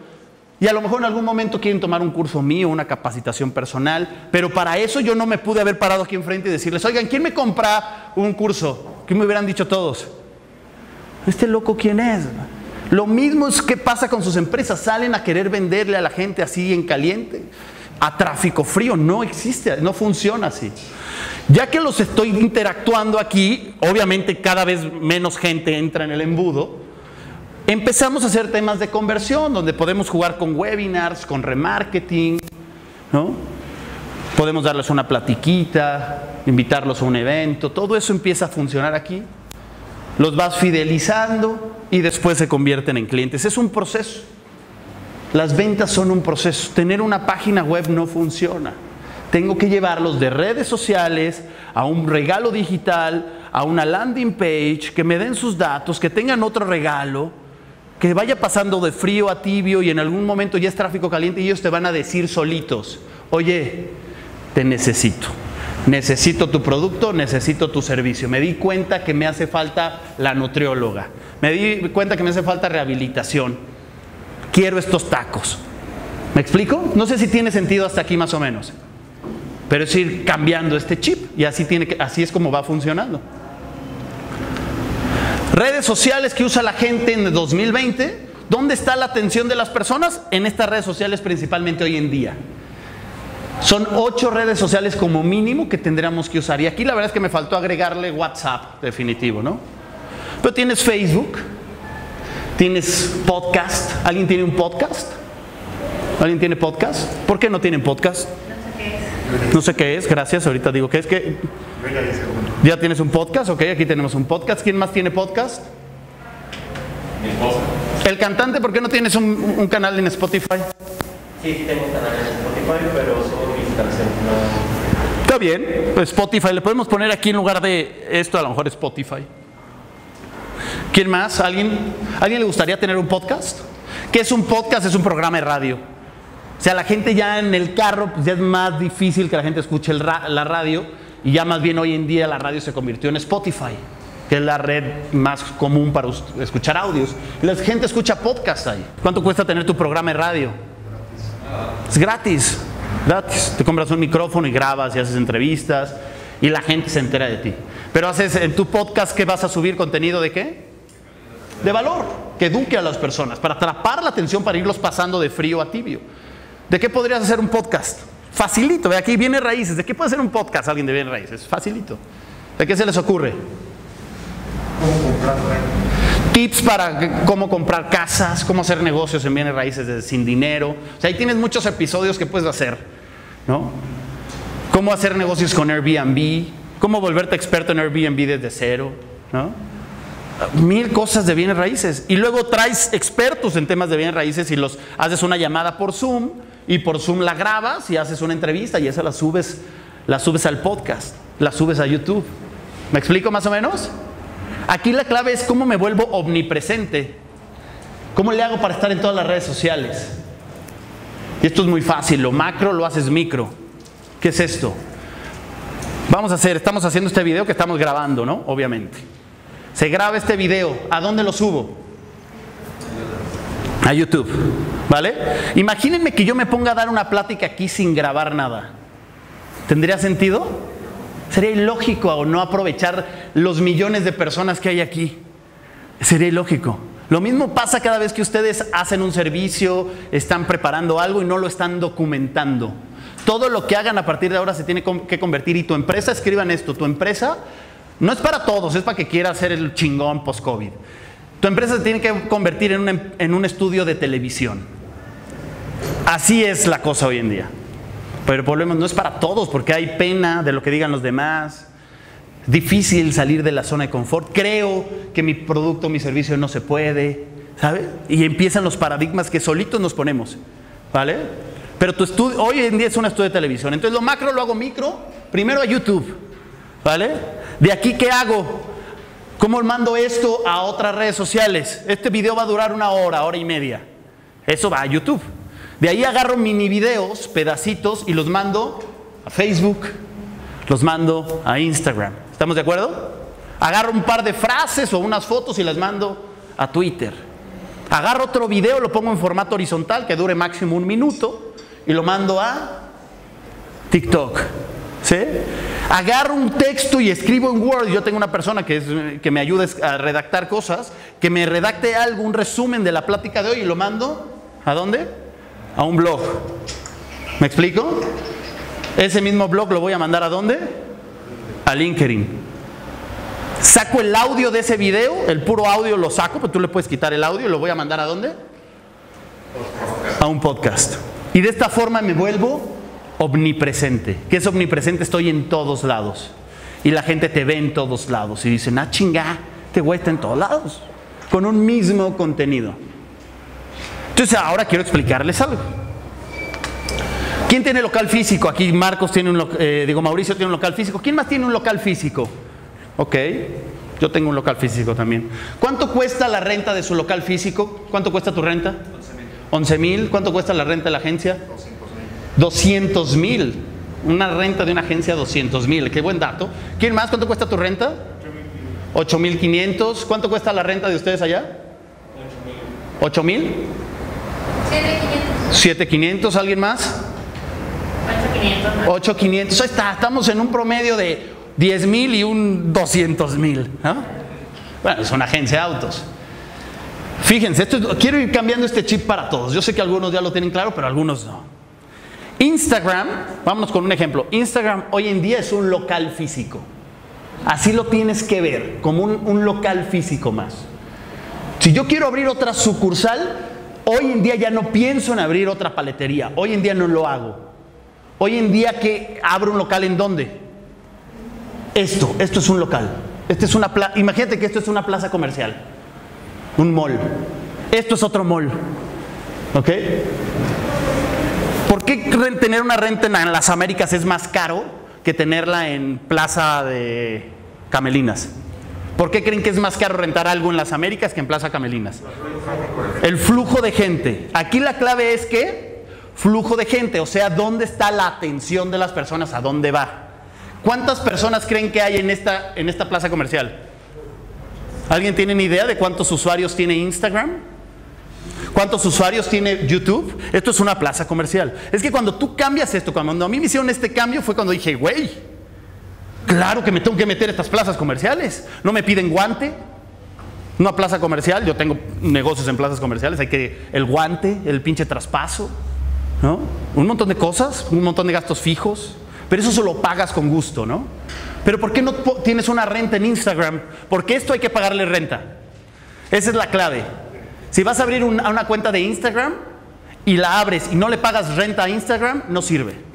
Y a lo mejor en algún momento quieren tomar un curso mío, una capacitación personal. Pero para eso yo no me pude haber parado aquí enfrente y decirles, oigan, ¿quién me compra un curso? ¿Qué me hubieran dicho todos? ¿Este loco quién es? Lo mismo es que pasa con sus empresas, salen a querer venderle a la gente así en caliente, a tráfico frío, no existe, no funciona así. Ya que los estoy interactuando aquí, obviamente cada vez menos gente entra en el embudo, empezamos a hacer temas de conversión, donde podemos jugar con webinars, con remarketing, ¿no? Podemos darles una platiquita, invitarlos a un evento, todo eso empieza a funcionar aquí. Los vas fidelizando y después se convierten en clientes. Es un proceso. Las ventas son un proceso. Tener una página web no funciona. Tengo que llevarlos de redes sociales a un regalo digital, a una landing page, que me den sus datos, que tengan otro regalo, que vaya pasando de frío a tibio y en algún momento ya es tráfico caliente y ellos te van a decir solitos, oye, te necesito. Necesito tu producto, necesito tu servicio. Me di cuenta que me hace falta la nutrióloga. Me di cuenta que me hace falta rehabilitación. Quiero estos tacos. ¿Me explico? No sé si tiene sentido hasta aquí más o menos. Pero es ir cambiando este chip y así, tiene así es como va funcionando. Redes sociales que usa la gente en el 2020. ¿Dónde está la atención de las personas? En estas redes sociales principalmente hoy en día. Son ocho redes sociales como mínimo que tendríamos que usar. Y aquí la verdad es que me faltó agregarle WhatsApp, definitivo, ¿no? Pero tienes Facebook, tienes podcast. ¿Alguien tiene un podcast? ¿Alguien tiene podcast? ¿Por qué no tienen podcast? No sé qué es, gracias. Ahorita digo que es que. ¿Ya tienes un podcast? Ok, aquí tenemos un podcast. ¿Quién más tiene podcast? Mi esposa. El cantante, ¿por qué no tienes un, un canal en Spotify? Spotify, pero solo mis canciones. Está bien, pues Spotify. Le podemos poner aquí en lugar de esto, a lo mejor Spotify. ¿Quién más? ¿Alguien, ¿Alguien le gustaría tener un podcast? ¿Qué es un podcast? Es un programa de radio. O sea, la gente ya en el carro, pues ya es más difícil que la gente escuche la radio y ya más bien hoy en día la radio se convirtió en Spotify, que es la red más común para escuchar audios. La gente escucha podcast ahí. ¿Cuánto cuesta tener tu programa de radio? Es gratis, gratis. Te compras un micrófono y grabas y haces entrevistas y la gente se entera de ti. Pero haces en tu podcast, ¿qué vas a subir? ¿Contenido de qué? De valor, que eduque a las personas, para atrapar la atención, para irlos pasando de frío a tibio. ¿De qué podrías hacer un podcast? Facilito, ve aquí, viene raíces. ¿De qué puede hacer un podcast alguien de viene raíces? Facilito. ¿De qué se les ocurre? Tips para cómo comprar casas, cómo hacer negocios en bienes raíces sin dinero. O sea, ahí tienes muchos episodios que puedes hacer, ¿no? Cómo hacer negocios con Airbnb, cómo volverte experto en Airbnb desde cero, ¿no? Mil cosas de bienes raíces. Y luego traes expertos en temas de bienes raíces y los haces una llamada por Zoom y por Zoom la grabas y haces una entrevista y esa la subes, la subes al podcast, la subes a YouTube. ¿Me explico más o menos? Aquí la clave es cómo me vuelvo omnipresente. ¿Cómo le hago para estar en todas las redes sociales? Y esto es muy fácil, lo macro lo haces micro. ¿Qué es esto? Vamos a hacer, estamos haciendo este video que estamos grabando, ¿no? Obviamente. Se graba este video, ¿a dónde lo subo? A YouTube, ¿vale? Imagínense que yo me ponga a dar una plática aquí sin grabar nada. ¿Tendría sentido? Sería ilógico no aprovechar los millones de personas que hay aquí. Sería ilógico. Lo mismo pasa cada vez que ustedes hacen un servicio, están preparando algo y no lo están documentando. Todo lo que hagan a partir de ahora se tiene que convertir. Y tu empresa, escriban esto, tu empresa no es para todos, es para que quiera hacer el chingón post-COVID. Tu empresa se tiene que convertir en un estudio de televisión. Así es la cosa hoy en día. Pero problema no es para todos, porque hay pena de lo que digan los demás. Difícil salir de la zona de confort. Creo que mi producto, mi servicio no se puede. ¿Sabe? Y empiezan los paradigmas que solitos nos ponemos. ¿Vale? Pero tu estudio, hoy en día es un estudio de televisión. Entonces lo macro lo hago micro, primero a YouTube. ¿Vale? De aquí, ¿qué hago? ¿Cómo mando esto a otras redes sociales? Este video va a durar una hora, hora y media. Eso va a YouTube. De ahí agarro mini videos, pedacitos, y los mando a Facebook, los mando a Instagram. ¿Estamos de acuerdo? Agarro un par de frases o unas fotos y las mando a Twitter. Agarro otro video, lo pongo en formato horizontal que dure máximo un minuto y lo mando a TikTok. ¿Sí? Agarro un texto y escribo en Word. Yo tengo una persona que, es- que me ayuda a redactar cosas, que me redacte algo, un resumen de la plática de hoy y lo mando. ¿A dónde? A un blog. ¿Me explico? Ese mismo blog lo voy a mandar a dónde? a LinkedIn. Saco el audio de ese video, el puro audio lo saco, pero tú le puedes quitar el audio y lo voy a mandar a dónde? A un podcast. Y de esta forma me vuelvo omnipresente. ¿Qué es omnipresente? Estoy en todos lados. Y la gente te ve en todos lados. Y dicen, ah, chinga, este güey está en todos lados. Con un mismo contenido. Entonces ahora quiero explicarles algo. ¿Quién tiene local físico? Aquí Marcos tiene un local, eh, digo Mauricio tiene un local físico. ¿Quién más tiene un local físico? Ok, yo tengo un local físico también. ¿Cuánto cuesta la renta de su local físico? ¿Cuánto cuesta tu renta? 11 mil. ¿Cuánto cuesta la renta de la agencia? 200 mil. Una renta de una agencia 200 mil. Qué buen dato. ¿Quién más? ¿Cuánto cuesta tu renta? 8.500. ¿Cuánto cuesta la renta de ustedes allá? 8.000. 7500. ¿7500? ¿Alguien más? 8500. 8500. Está, estamos en un promedio de 10 mil y un 200 mil. ¿no? Bueno, es una agencia de autos. Fíjense, esto, quiero ir cambiando este chip para todos. Yo sé que algunos ya lo tienen claro, pero algunos no. Instagram, vámonos con un ejemplo. Instagram hoy en día es un local físico. Así lo tienes que ver, como un local físico más. Si yo quiero abrir otra sucursal, hoy en día ya no pienso en abrir otra paletería. Hoy en día no lo hago. Hoy en día que abro un local en dónde? Esto, esto es un local. Este es una imagínate que esto es una plaza comercial. Un mall. Esto es otro mall. ¿Ok? ¿Por qué tener una renta en las Américas es más caro que tenerla en Plaza de Camelinas? ¿Por qué creen que es más caro rentar algo en las Américas que en Plaza Camelinas? El flujo de gente. Aquí la clave es que flujo de gente, o sea, ¿dónde está la atención de las personas? ¿A dónde va? ¿Cuántas personas creen que hay en esta, en esta plaza comercial? ¿Alguien tiene ni idea de cuántos usuarios tiene Instagram? ¿Cuántos usuarios tiene YouTube? Esto es una plaza comercial. Es que cuando tú cambias esto, cuando a mí me hicieron este cambio fue cuando dije, güey, claro que me tengo que meter estas plazas comerciales. No me piden guante. Una plaza comercial, yo tengo negocios en plazas comerciales, hay que el guante, el pinche traspaso, ¿no? Un montón de cosas, un montón de gastos fijos, pero eso se lo pagas con gusto, ¿no? Pero ¿por qué no tienes una renta en Instagram? Porque esto hay que pagarle renta. Esa es la clave. Si vas a abrir una cuenta de Instagram y la abres y no le pagas renta a Instagram, no sirve.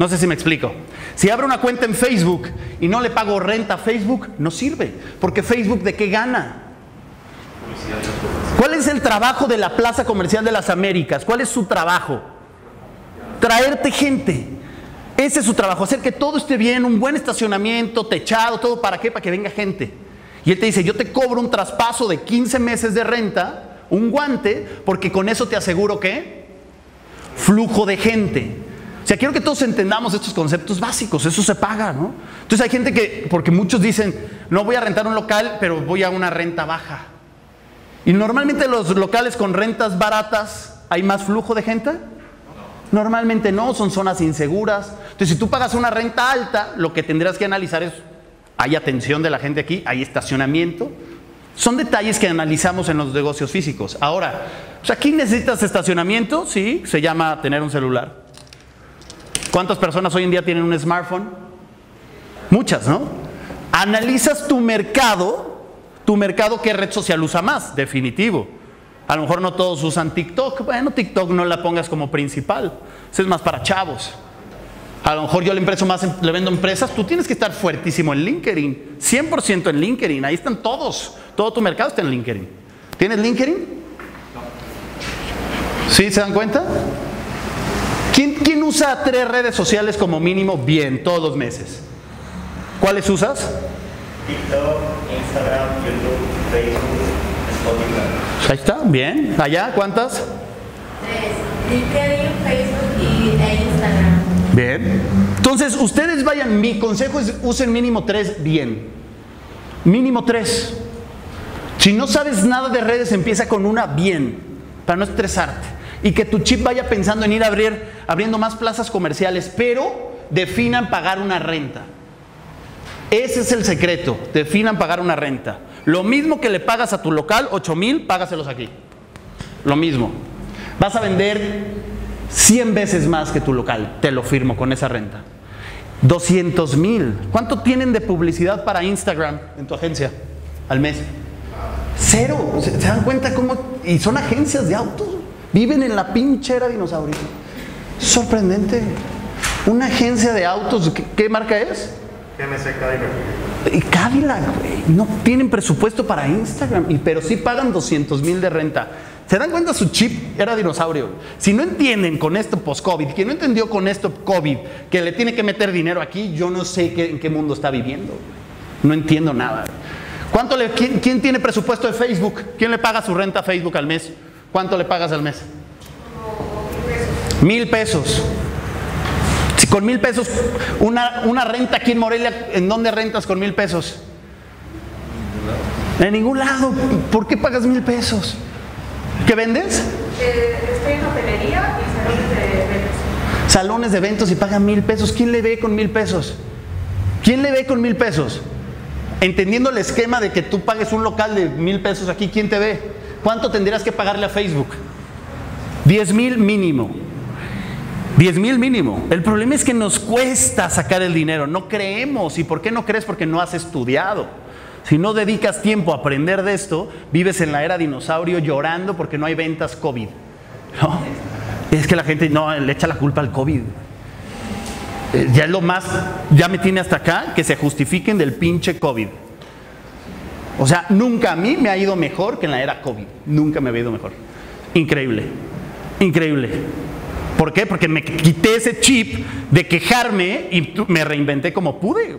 No sé si me explico. Si abro una cuenta en Facebook y no le pago renta a Facebook, no sirve. Porque Facebook de qué gana? ¿Cuál es el trabajo de la Plaza Comercial de las Américas? ¿Cuál es su trabajo? Traerte gente. Ese es su trabajo, hacer que todo esté bien, un buen estacionamiento, techado, todo para qué, para que venga gente. Y él te dice, yo te cobro un traspaso de 15 meses de renta un guante, porque con eso te aseguro que flujo de gente. O sea, quiero que todos entendamos estos conceptos básicos, eso se paga, ¿no? Entonces hay gente que, porque muchos dicen, no voy a rentar un local, pero voy a una renta baja. Y normalmente los locales con rentas baratas, ¿hay más flujo de gente? Normalmente no, son zonas inseguras. Entonces, si tú pagas una renta alta, lo que tendrás que analizar es, ¿hay atención de la gente aquí? ¿Hay estacionamiento? Son detalles que analizamos en los negocios físicos. Ahora, aquí necesitas estacionamiento, sí, se llama tener un celular. ¿Cuántas personas hoy en día tienen un smartphone? Muchas, ¿no? Analizas tu mercado, tu mercado, ¿qué red social usa más? Definitivo. A lo mejor no todos usan TikTok. Bueno, TikTok no la pongas como principal. Eso es más para chavos. A lo mejor yo le, más, le vendo empresas, tú tienes que estar fuertísimo en LinkedIn, 100% en LinkedIn, ahí están todos, todo tu mercado está en LinkedIn. ¿Tienes LinkedIn? ¿Sí se dan cuenta? ¿Quién, ¿Quién usa tres redes sociales como mínimo bien todos los meses? ¿Cuáles usas? TikTok, Instagram, YouTube, Facebook, Spotify. Ahí está, bien. ¿Allá cuántas? Tres. LinkedIn, Facebook y, e Instagram. Bien. Entonces, ustedes vayan, mi consejo es usen mínimo tres bien. Mínimo tres. Si no sabes nada de redes, empieza con una bien, para no estresarte. Y que tu chip vaya pensando en ir a abrir, abriendo más plazas comerciales, pero definan pagar una renta. Ese es el secreto, definan pagar una renta. Lo mismo que le pagas a tu local, 8 mil, págaselos aquí. Lo mismo. Vas a vender 100 veces más que tu local, te lo firmo con esa renta. 200 mil. ¿Cuánto tienen de publicidad para Instagram en tu agencia al mes? Cero. ¿Se, dan cuenta cómo? Y son agencias de autos. Viven en la pinchera dinosaurio. Sorprendente. Una agencia de autos, ¿qué, qué marca es? GMC Cadillac. Y Cadillac, güey, no tienen presupuesto para Instagram, pero sí pagan 200 mil de renta. ¿Se dan cuenta? Su chip era dinosaurio. Si no entienden con esto post-COVID, quien no entendió con esto COVID, que le tiene que meter dinero aquí, yo no sé qué- en qué mundo está viviendo. No entiendo nada. ¿Cuánto le, quién, quién tiene presupuesto de Facebook? ¿Quién le paga su renta a Facebook al mes? ¿Cuánto le pagas al mes? Mil pesos. Si con mil pesos, una, una renta aquí en Morelia, ¿en dónde rentas con mil pesos? En ningún lado. ¿Por qué pagas mil pesos? ¿Qué vendes? Eh, estoy en hotelería y salones de eventos. Salones de eventos y pagan mil pesos. ¿Quién le ve con mil pesos? ¿Quién le ve con mil pesos? Entendiendo el esquema de que tú pagues un local de mil pesos aquí, ¿quién te ve? ¿Cuánto tendrías que pagarle a Facebook? 10 mil mínimo. 10 mil mínimo. El problema es que nos cuesta sacar el dinero, no creemos. ¿Y por qué no crees? Porque no has estudiado. Si no dedicas tiempo a aprender de esto, vives en la era dinosaurio llorando porque no hay ventas COVID. ¿no? Es que la gente no le echa la culpa al COVID. Eh, ya es lo más, ya me tiene hasta acá que se justifiquen del pinche COVID. O sea, nunca a mí me ha ido mejor que en la era COVID. Nunca me había ido mejor. Increíble. Increíble. ¿Por qué? Porque me quité ese chip de quejarme y me reinventé como pude.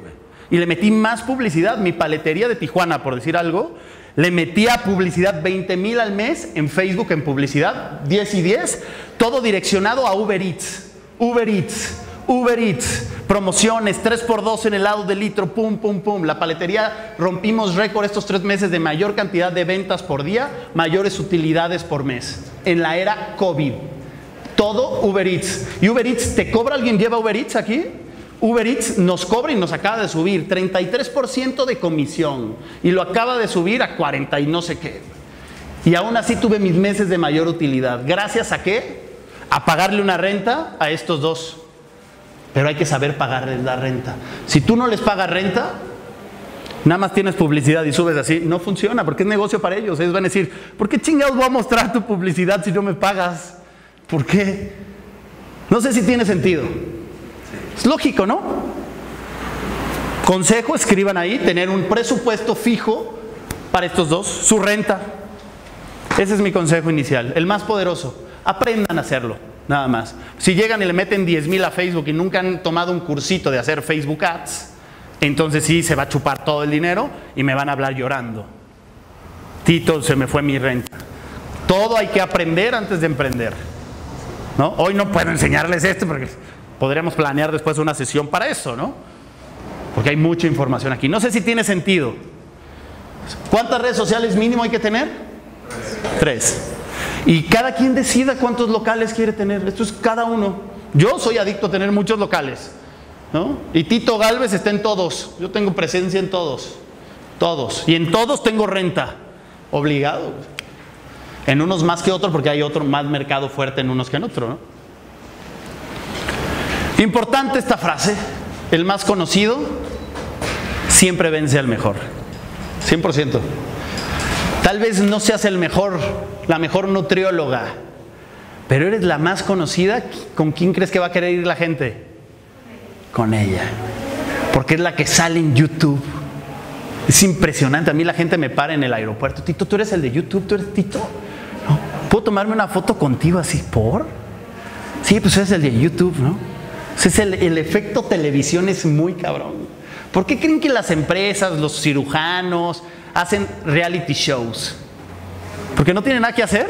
Y le metí más publicidad. Mi paletería de Tijuana, por decir algo, le metía publicidad 20 mil al mes en Facebook en publicidad, 10 y 10, todo direccionado a Uber Eats. Uber Eats. Uber Eats, promociones, 3x2 en helado de litro, pum, pum, pum. La paletería rompimos récord estos tres meses de mayor cantidad de ventas por día, mayores utilidades por mes. En la era COVID. Todo Uber Eats. ¿Y Uber Eats te cobra? ¿Alguien lleva Uber Eats aquí? Uber Eats nos cobra y nos acaba de subir 33% de comisión. Y lo acaba de subir a 40 y no sé qué. Y aún así tuve mis meses de mayor utilidad. ¿Gracias a qué? A pagarle una renta a estos dos. Pero hay que saber pagarles la renta. Si tú no les pagas renta, nada más tienes publicidad y subes así, no funciona porque es negocio para ellos. Ellos van a decir, ¿por qué chingados voy a mostrar tu publicidad si no me pagas? ¿Por qué? No sé si tiene sentido. Es lógico, ¿no? Consejo, escriban ahí, tener un presupuesto fijo para estos dos, su renta. Ese es mi consejo inicial, el más poderoso. Aprendan a hacerlo, nada más. Si llegan y le meten 10 mil a Facebook y nunca han tomado un cursito de hacer Facebook Ads, entonces sí se va a chupar todo el dinero y me van a hablar llorando. Tito, se me fue mi renta. Todo hay que aprender antes de emprender. ¿no? Hoy no puedo enseñarles esto porque podríamos planear después una sesión para eso, ¿no? Porque hay mucha información aquí. No sé si tiene sentido. ¿Cuántas redes sociales mínimo hay que tener? Tres. Y cada quien decida cuántos locales quiere tener. Esto es cada uno. Yo soy adicto a tener muchos locales. ¿no? Y Tito Galvez está en todos. Yo tengo presencia en todos. Todos. Y en todos tengo renta. Obligado. En unos más que otros porque hay otro más mercado fuerte en unos que en otro. ¿no? Importante esta frase. El más conocido siempre vence al mejor. 100%. Tal vez no seas el mejor, la mejor nutrióloga, pero eres la más conocida. ¿Con quién crees que va a querer ir la gente? Con ella. Porque es la que sale en YouTube. Es impresionante. A mí la gente me para en el aeropuerto. Tito, tú eres el de YouTube, tú eres Tito. ¿Puedo tomarme una foto contigo así por? Sí, pues eres el de YouTube, ¿no? Es el, el efecto televisión es muy cabrón. ¿Por qué creen que las empresas, los cirujanos, hacen reality shows? ¿Porque no tienen nada que hacer?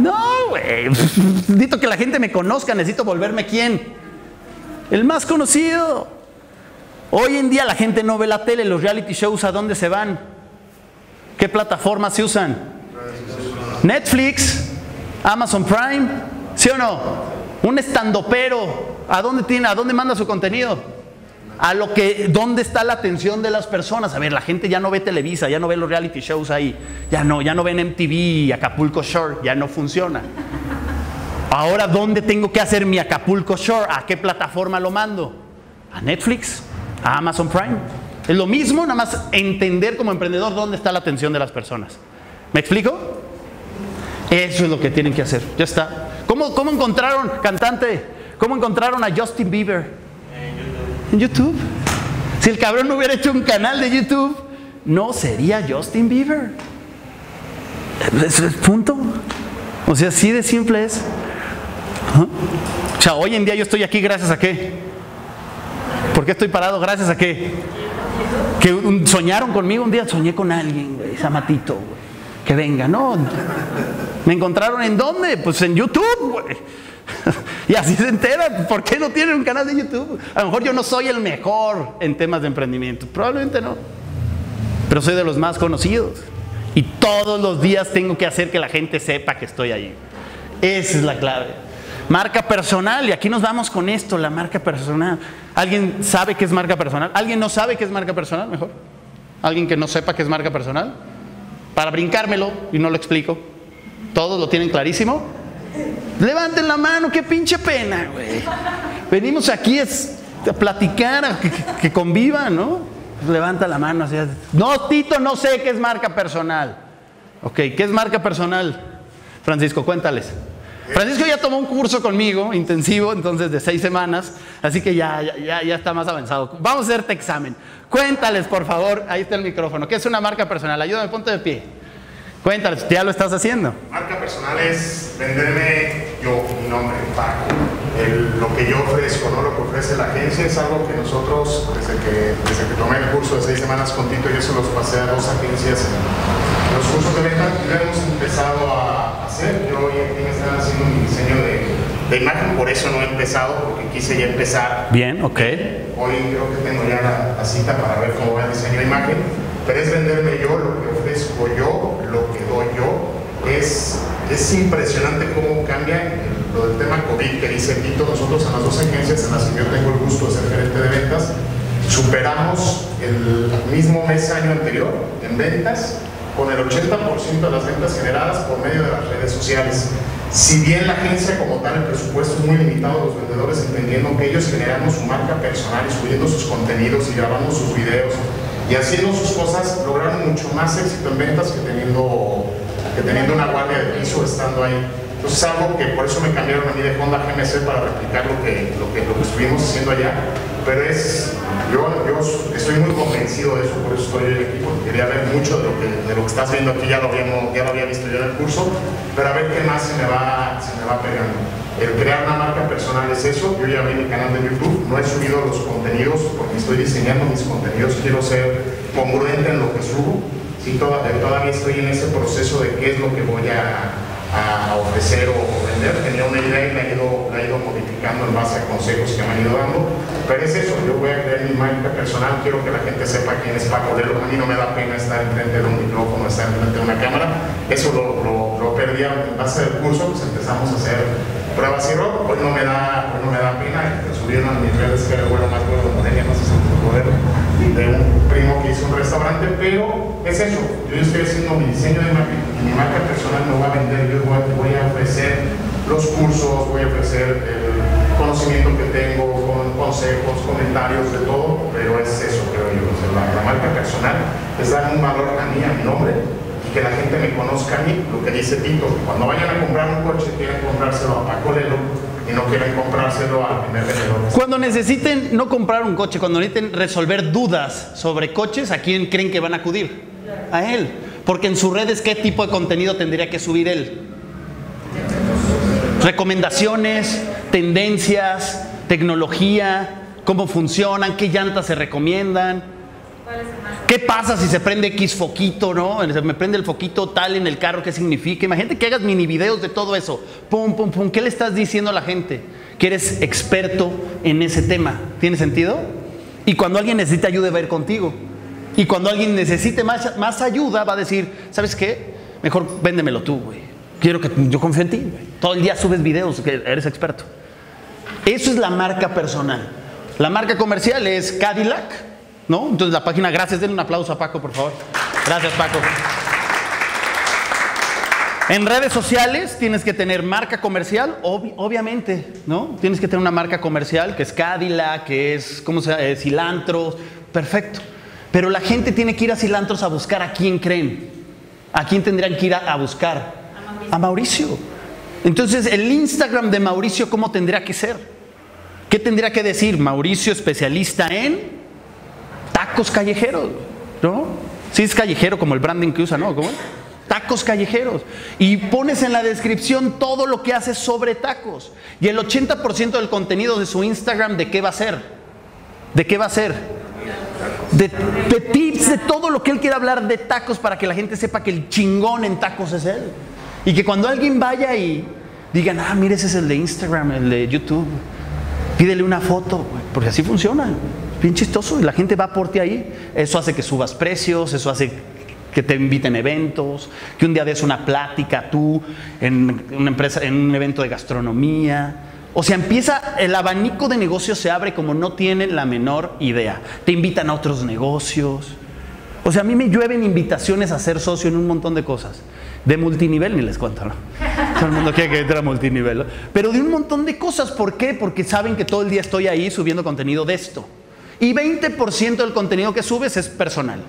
No, güey. Necesito que la gente me conozca, necesito volverme quién. El más conocido. Hoy en día la gente no ve la tele, los reality shows, ¿a dónde se van? ¿Qué plataformas se usan? Netflix, Amazon Prime, ¿sí o no? Un estandopero, ¿a dónde tiene, a dónde manda su contenido? A lo que, ¿dónde está la atención de las personas? A ver, la gente ya no ve Televisa, ya no ve los reality shows ahí, ya no, ya no ven MTV, Acapulco Shore, ya no funciona. Ahora, ¿dónde tengo que hacer mi Acapulco Shore? ¿A qué plataforma lo mando? a Netflix, a Amazon Prime. Es lo mismo, nada más entender como emprendedor dónde está la atención de las personas. ¿Me explico? Eso es lo que tienen que hacer. Ya está. ¿Cómo, cómo encontraron, cantante? ¿Cómo encontraron a Justin Bieber? En YouTube. Si el cabrón no hubiera hecho un canal de YouTube, no sería Justin Bieber. Es el punto. O sea, así de simple es. O sea, hoy en día yo estoy aquí gracias a qué? ¿Por qué estoy parado? Gracias a qué? Que soñaron conmigo un día, soñé con alguien, güey, Samatito, güey, que venga, no. ¿Me encontraron en dónde? Pues en YouTube, güey. Y así se enteran, ¿por qué no tienen un canal de YouTube? A lo mejor yo no soy el mejor en temas de emprendimiento, probablemente no, pero soy de los más conocidos. Y todos los días tengo que hacer que la gente sepa que estoy ahí. Esa es la clave. Marca personal, y aquí nos vamos con esto, la marca personal. ¿Alguien sabe qué es marca personal? ¿Alguien no sabe qué es marca personal? Mejor. ¿Alguien que no sepa qué es marca personal? Para brincármelo y no lo explico. ¿Todos lo tienen clarísimo? Levanten la mano, qué pinche pena, güey. Venimos aquí es a platicar, a que, que- convivan, ¿no? Levanta la mano. No, Tito, no sé qué es marca personal. Ok, ¿qué es marca personal? Francisco, cuéntales. Francisco ya tomó un curso conmigo, intensivo, entonces de seis semanas, así que ya, ya, ya, ya está más avanzado. Vamos a hacerte examen. Cuéntales, por favor, ahí está el micrófono. ¿Qué es una marca personal? Ayúdame, ponte de pie. Cuéntales, ya lo estás haciendo. Marca personal es venderme yo, mi nombre, Paco. El- lo que yo ofrezco, ¿no? lo que ofrece la agencia es algo que nosotros, desde que, desde que tomé el curso de seis semanas con Tito, yo se los pasé a dos agencias en los cursos de venta, ya hemos empezado a hacer. Yo hoy aquí me están haciendo mi diseño de, de imagen, por eso no he empezado, porque quise ya empezar Bien, ok. Hoy creo que tengo ya la, la cita para ver cómo va el diseño de imagen, pero es venderme yo, lo que ofrezco yo, lo que doy yo. Es, es impresionante cómo cambia lo del tema COVID que dice Tito. Nosotros en las dos agencias en las que yo tengo el gusto de ser gerente de ventas, superamos el mismo mes año anterior en ventas con el 80% de las ventas generadas por medio de las redes sociales. Si bien la agencia como tal, el presupuesto es muy limitado, los vendedores entendiendo que ellos generando su marca personal subiendo sus contenidos y grabando sus videos y haciendo sus cosas, lograron mucho más éxito en ventas que teniendo, que teniendo una guardia de piso estando ahí. Entonces es algo que por eso me cambiaron a mí de Honda GMC para replicar lo que, lo que, lo que estuvimos haciendo allá. Pero es, yo, yo estoy muy convencido de eso, por eso estoy hoy aquí, porque quería ver mucho de lo que, de lo que estás viendo aquí, ya lo, habíamos, ya lo había visto yo en el curso, pero a ver qué más se me va, se me va pegando. El crear una marca personal es eso, yo ya abrí mi canal de YouTube, no he subido los contenidos porque estoy diseñando mis contenidos, quiero ser congruente en lo que subo, sí, toda- todavía estoy en ese proceso de qué es lo que voy a, ofrecer o vender. Tenía una idea y la he, ido, modificando en base a consejos que me han ido dando. Pero es eso, yo voy a crear mi marca personal, quiero que la gente sepa quién es Paco Lelo. A mí no me da pena estar enfrente de un micrófono, estar enfrente de una cámara. Eso lo, lo, perdí en base del curso, pues empezamos a hacer pruebas y rock. Hoy no me da, hoy no me da pena. Subieron a mis redes que era vuelo más bueno de Morelia, no sé si poder de un primo que hizo un restaurante, pero es eso, yo estoy haciendo mi diseño de y mi marca personal me va a vender, yo voy, voy a ofrecer los cursos, voy a ofrecer el conocimiento que tengo, con consejos, comentarios, de todo, pero es eso, creo yo, la, la marca personal es dar un valor a mí, a mi nombre, que la gente me conozca a mí, lo que dice Tito, cuando vayan a comprar un coche, quieren comprárselo a Paco Lelo y no quieren comprárselo al primer vendedor. Cuando necesiten no comprar un coche, cuando necesiten resolver dudas sobre coches, ¿a quién creen que van a acudir? A él. Porque en sus redes, ¿qué tipo de contenido tendría que subir él? Recomendaciones, tendencias, tecnología, cómo funcionan, qué llantas se recomiendan. ¿Qué pasa si se prende X foquito, no? Me prende el foquito tal en el carro, ¿qué significa? Imagínate que hagas mini videos de todo eso. Pum, pum, pum. ¿Qué le estás diciendo a la gente? Que eres experto en ese tema. ¿Tiene sentido? Y cuando alguien necesite ayuda, va a ir contigo. Y cuando alguien necesite más, más ayuda, va a decir, ¿sabes qué? Mejor véndemelo tú, güey. Quiero que yo confío en ti. Todo el día subes videos, que eres experto. Eso es la marca personal. La marca comercial es Cadillac, ¿no? Entonces la página, gracias, denle un aplauso a Paco, por favor. Gracias, Paco. En redes sociales tienes que tener marca comercial, obviamente, ¿no? Tienes que tener una marca comercial que es Cadillac, que es, ¿cómo se llama? Eh, cilantro, perfecto. Pero la gente tiene que ir a cilantros a buscar a quién creen. ¿A quién tendrían que ir a, a buscar? A Mauricio. Entonces, el Instagram de Mauricio, ¿cómo tendría que ser? ¿Qué tendría que decir? Mauricio especialista en tacos callejeros, ¿no? Si es callejero como el branding que usa, ¿no? Tacos callejeros. Y pones en la descripción todo lo que haces sobre tacos. Y el 80% del contenido de su Instagram, ¿de qué va a ser? ¿De qué va a ser? De, tips, de todo lo que él quiere hablar de tacos para que la gente sepa que el chingón en tacos es él. Y que cuando alguien vaya y digan, ah, mire, ese es el de Instagram, el de YouTube, pídele una foto, porque así funciona. Bien chistoso, y la gente va por ti ahí. Eso hace que subas precios, eso hace que te inviten eventos, que un día des una plática tú en una empresa, en un evento de gastronomía. O sea, empieza, el abanico de negocios se abre como no tienen la menor idea. Te invitan a otros negocios. O sea, a mí me llueven invitaciones a ser socio en un montón de cosas. De multinivel, ni les cuento, ¿no? Todo el mundo quiere que entre a multinivel. Pero de un montón de cosas. ¿Por qué? Porque saben que todo el día estoy ahí subiendo contenido de esto. Y 20% del contenido que subes es personal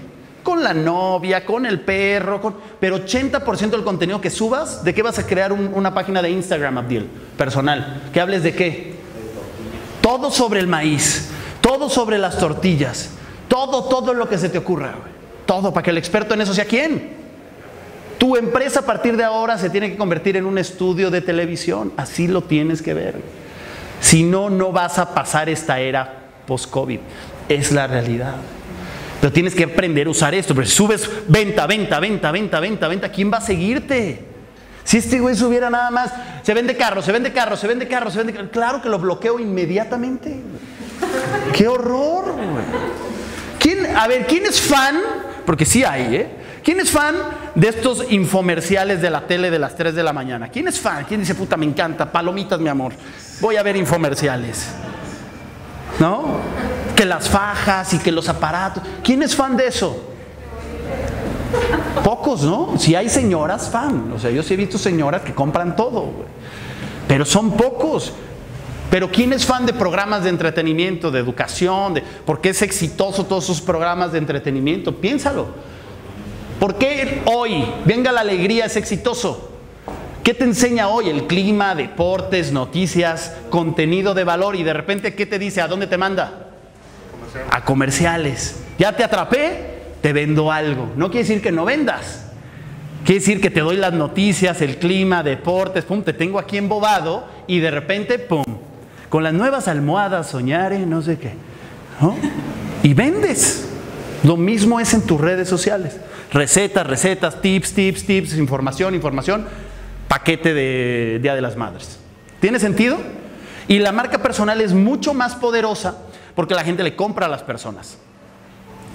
con la novia, con el perro, con... pero 80% del contenido que subas, ¿de qué vas a crear una página de Instagram, Abdiel? Personal. ¿Que hables de qué? Todo sobre el maíz, todo sobre las tortillas, todo, todo lo que se te ocurra. Todo, para que el experto en eso sea quién. Tu empresa a partir de ahora se tiene que convertir en un estudio de televisión. Así lo tienes que ver. Si no, no vas a pasar esta era post-COVID. Es la realidad. Pero tienes que aprender a usar esto. Pero si subes venta, venta, venta, venta, venta, venta, ¿quién va a seguirte? Si este güey subiera nada más, se vende carro, se vende carro, se vende carro, se vende carro. Claro que lo bloqueo inmediatamente. ¡Qué horror! ¿Quién, a ver, ¿quién es fan? Porque sí hay, ¿eh? ¿Quién es fan de estos infomerciales de la tele de las 3 de la mañana? ¿Quién es fan? ¿Quién dice, puta, me encanta? Palomitas, mi amor. Voy a ver infomerciales. ¿No? que las fajas y que los aparatos. ¿Quién es fan de eso? Pocos, ¿no? Si hay señoras fan, o sea, yo sí he visto señoras que compran todo, pero son pocos. Pero ¿quién es fan de programas de entretenimiento, de educación? De, ¿Por qué es exitoso todos esos programas de entretenimiento? Piénsalo. ¿Por qué hoy, venga la alegría, es exitoso? ¿Qué te enseña hoy? El clima, deportes, noticias, contenido de valor y de repente, ¿qué te dice? ¿A dónde te manda? a comerciales. Ya te atrapé, te vendo algo. No quiere decir que no vendas. Quiere decir que te doy las noticias, el clima, deportes, pum, te tengo aquí embobado y de repente, pum, con las nuevas almohadas, soñare, no sé qué. Y vendes. Lo mismo es en tus redes sociales. Recetas, recetas, tips, tips, tips, información, información, paquete de Día de las Madres. ¿Tiene sentido? Y la marca personal es mucho más poderosa porque la gente le compra a las personas.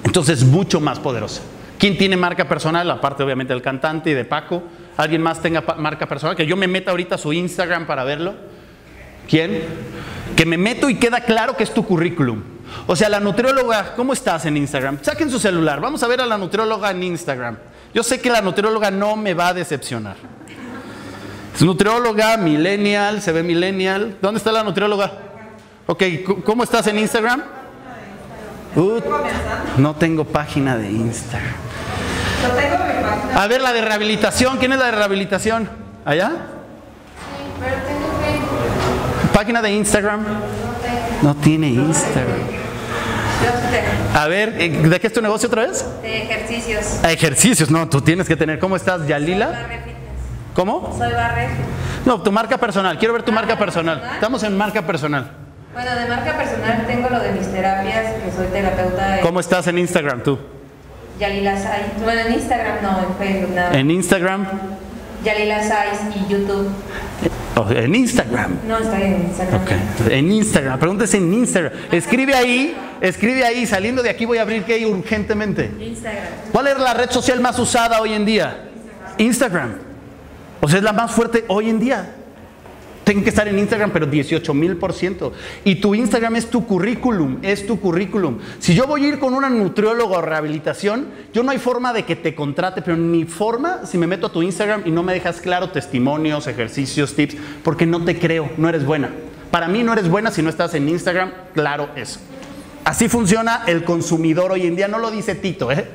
Entonces es mucho más poderosa. ¿Quién tiene marca personal? Aparte obviamente del cantante y de Paco. ¿Alguien más tenga marca personal? Que yo me meta ahorita a su Instagram para verlo. ¿Quién? Que me meto y queda claro que es tu currículum. O sea, la nutrióloga, ¿cómo estás en Instagram? Saquen su celular, vamos a ver a la nutrióloga en Instagram. Yo sé que la nutrióloga no me va a decepcionar. Es nutrióloga, millennial, se ve millennial. ¿Dónde está la nutrióloga? Ok, ¿cómo estás en Instagram? no tengo página de Instagram. A ver, la de rehabilitación. ¿Quién es la de rehabilitación? ¿Allá? Sí, pero tengo Facebook. ¿Página de Instagram? No tiene Instagram. A ver, eh, ¿de qué es tu negocio otra vez? De ejercicios. Ejercicios, no, tú tienes que tener. ¿Cómo estás, Yalila? ¿Cómo? Soy Barre. No, tu marca personal. Quiero ver tu marca personal. Estamos en marca personal. Bueno, de marca personal tengo lo de mis terapias, que soy terapeuta. ¿Cómo estás en Instagram tú? Yalila Saiz. Bueno, en Instagram no, en Facebook nada. ¿En Instagram? Yalila Saiz y YouTube. Oh, en Instagram. No, estoy en Instagram. Okay. En Instagram, pregúntese en Instagram. Escribe ahí, escribe ahí, saliendo de aquí voy a abrir qué urgentemente. Instagram. ¿Cuál es la red social más usada hoy en día? Instagram. Instagram. O sea, es la más fuerte hoy en día Tengo que estar en Instagram, pero 18 mil por ciento. Y tu Instagram es tu currículum, es tu currículum. Si yo voy a ir con una nutrióloga o rehabilitación, yo no hay forma de que te contrate, pero ni forma si me meto a tu Instagram y no me dejas claro testimonios, ejercicios, tips, porque no te creo, no eres buena. Para mí no eres buena si no estás en Instagram, claro eso. Así funciona el consumidor hoy en día, no lo dice Tito, ¿eh?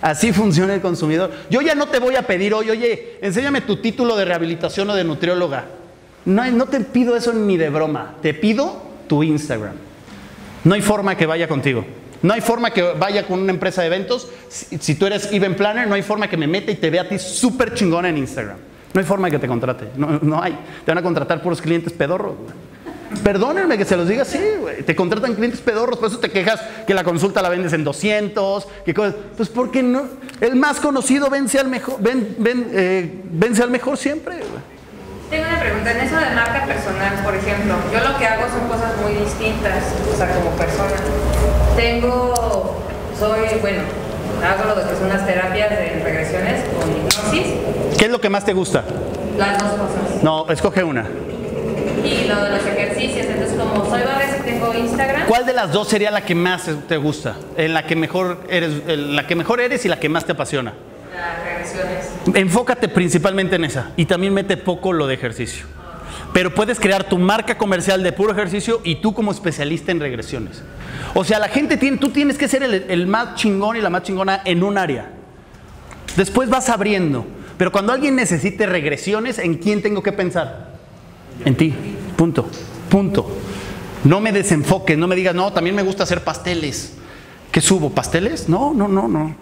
Así funciona el consumidor. Yo ya no te voy a pedir hoy, oye, enséñame tu título de rehabilitación o de nutrióloga. No, no te pido eso ni de broma, te pido tu Instagram. No hay forma que vaya contigo. No hay forma que vaya con una empresa de eventos. Si, tú eres event planner, no hay forma que me meta y te vea a ti súper chingona en Instagram. No hay forma que te contrate. No, no hay. Te van a contratar puros clientes pedorros. Perdónenme que se los diga así, güey. Te contratan clientes pedorros, por eso te quejas que la consulta la vendes en 200, que cosas. Pues porque no, el más conocido vence al mejor, ven, ven, eh, vence al mejor siempre, güey. Tengo una pregunta, en eso de marca personal, por ejemplo, yo lo que hago son cosas muy distintas, o sea, como persona. Tengo, soy, bueno, hago lo que son las terapias de regresiones con hipnosis, ¿Qué es lo que más te gusta? las dos cosas. No, escoge una. Y lo de los ejercicios, entonces como soy Barres y tengo Instagram, ¿Cuál de las dos sería la que más te gusta? En la que mejor eres, en la que mejor eres y la que más te apasiona. las regresiones. Enfócate principalmente en esa y también mete poco lo de ejercicio. Pero puedes crear tu marca comercial de puro ejercicio y tú como especialista en regresiones. O sea, la gente tiene, tú tienes que ser el, el más chingón y la más chingona en un área. Después vas abriendo. Pero cuando alguien necesite regresiones, ¿en quién tengo que pensar? En ti. Punto. Punto. No me desenfoques, no me digas, no, también me gusta hacer pasteles. ¿Qué subo? ¿Pasteles? No, no, no, no.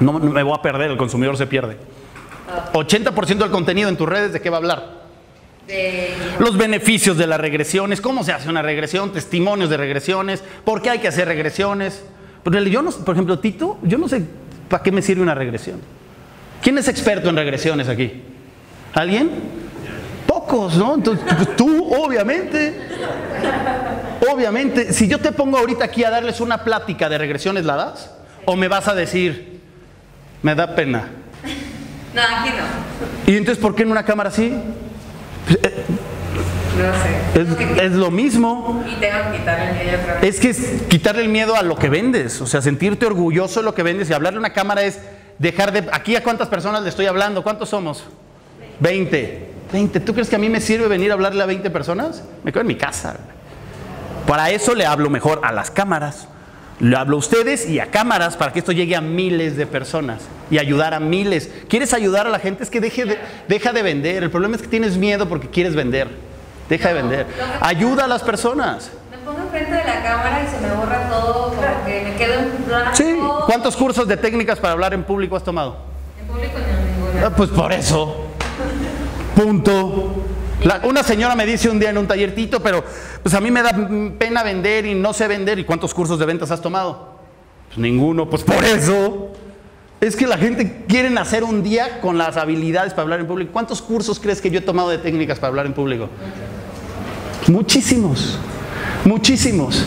No, no me voy a perder, el consumidor se pierde. 80% del contenido en tus redes, ¿de qué va a hablar? De, Los beneficios de las regresiones, cómo se hace una regresión, testimonios de regresiones, por qué hay que hacer regresiones. Yo no, por ejemplo, Tito, yo no sé para qué me sirve una regresión. ¿Quién es experto en regresiones aquí? ¿Alguien? Pocos, ¿no? Entonces, pues tú, obviamente. Obviamente, si yo te pongo ahorita aquí a darles una plática de regresiones, ¿la das? ¿O me vas a decir, me da pena? no, aquí no, ¿Y entonces por qué en una cámara así? no sé. Es, es lo mismo. Y tengo que quitar el otra vez. Es que es quitarle el miedo a lo que vendes, o sea, sentirte orgulloso de lo que vendes y hablarle a una cámara es dejar de... Aquí a cuántas personas le estoy hablando, ¿cuántos somos? 20. 20. ¿Tú crees que a mí me sirve venir a hablarle a 20 personas? Me quedo en mi casa. Para eso le hablo mejor a las cámaras. Le hablo a ustedes y a cámaras para que esto llegue a miles de personas y ayudar a miles. ¿Quieres ayudar a la gente? Es que deje de, deja de vender. El problema es que tienes miedo porque quieres vender. Deja de vender. Ayuda a las personas. Me pongo enfrente de la cámara y se me borra todo, como que me quedo en blanco. Sí. ¿Cuántos cursos de técnicas para hablar en público has tomado? En público no ninguna. Ah, Pues por eso. Punto. La- una señora me dice un día en un tallertito, pero pues a mí me da pena vender y no sé vender. ¿Y cuántos cursos de ventas has tomado? Pues ninguno, pues por eso. Es que la gente quiere nacer un día con las habilidades para hablar en público. ¿Cuántos cursos crees que yo he tomado de técnicas para hablar en público? Muchísimos, muchísimos.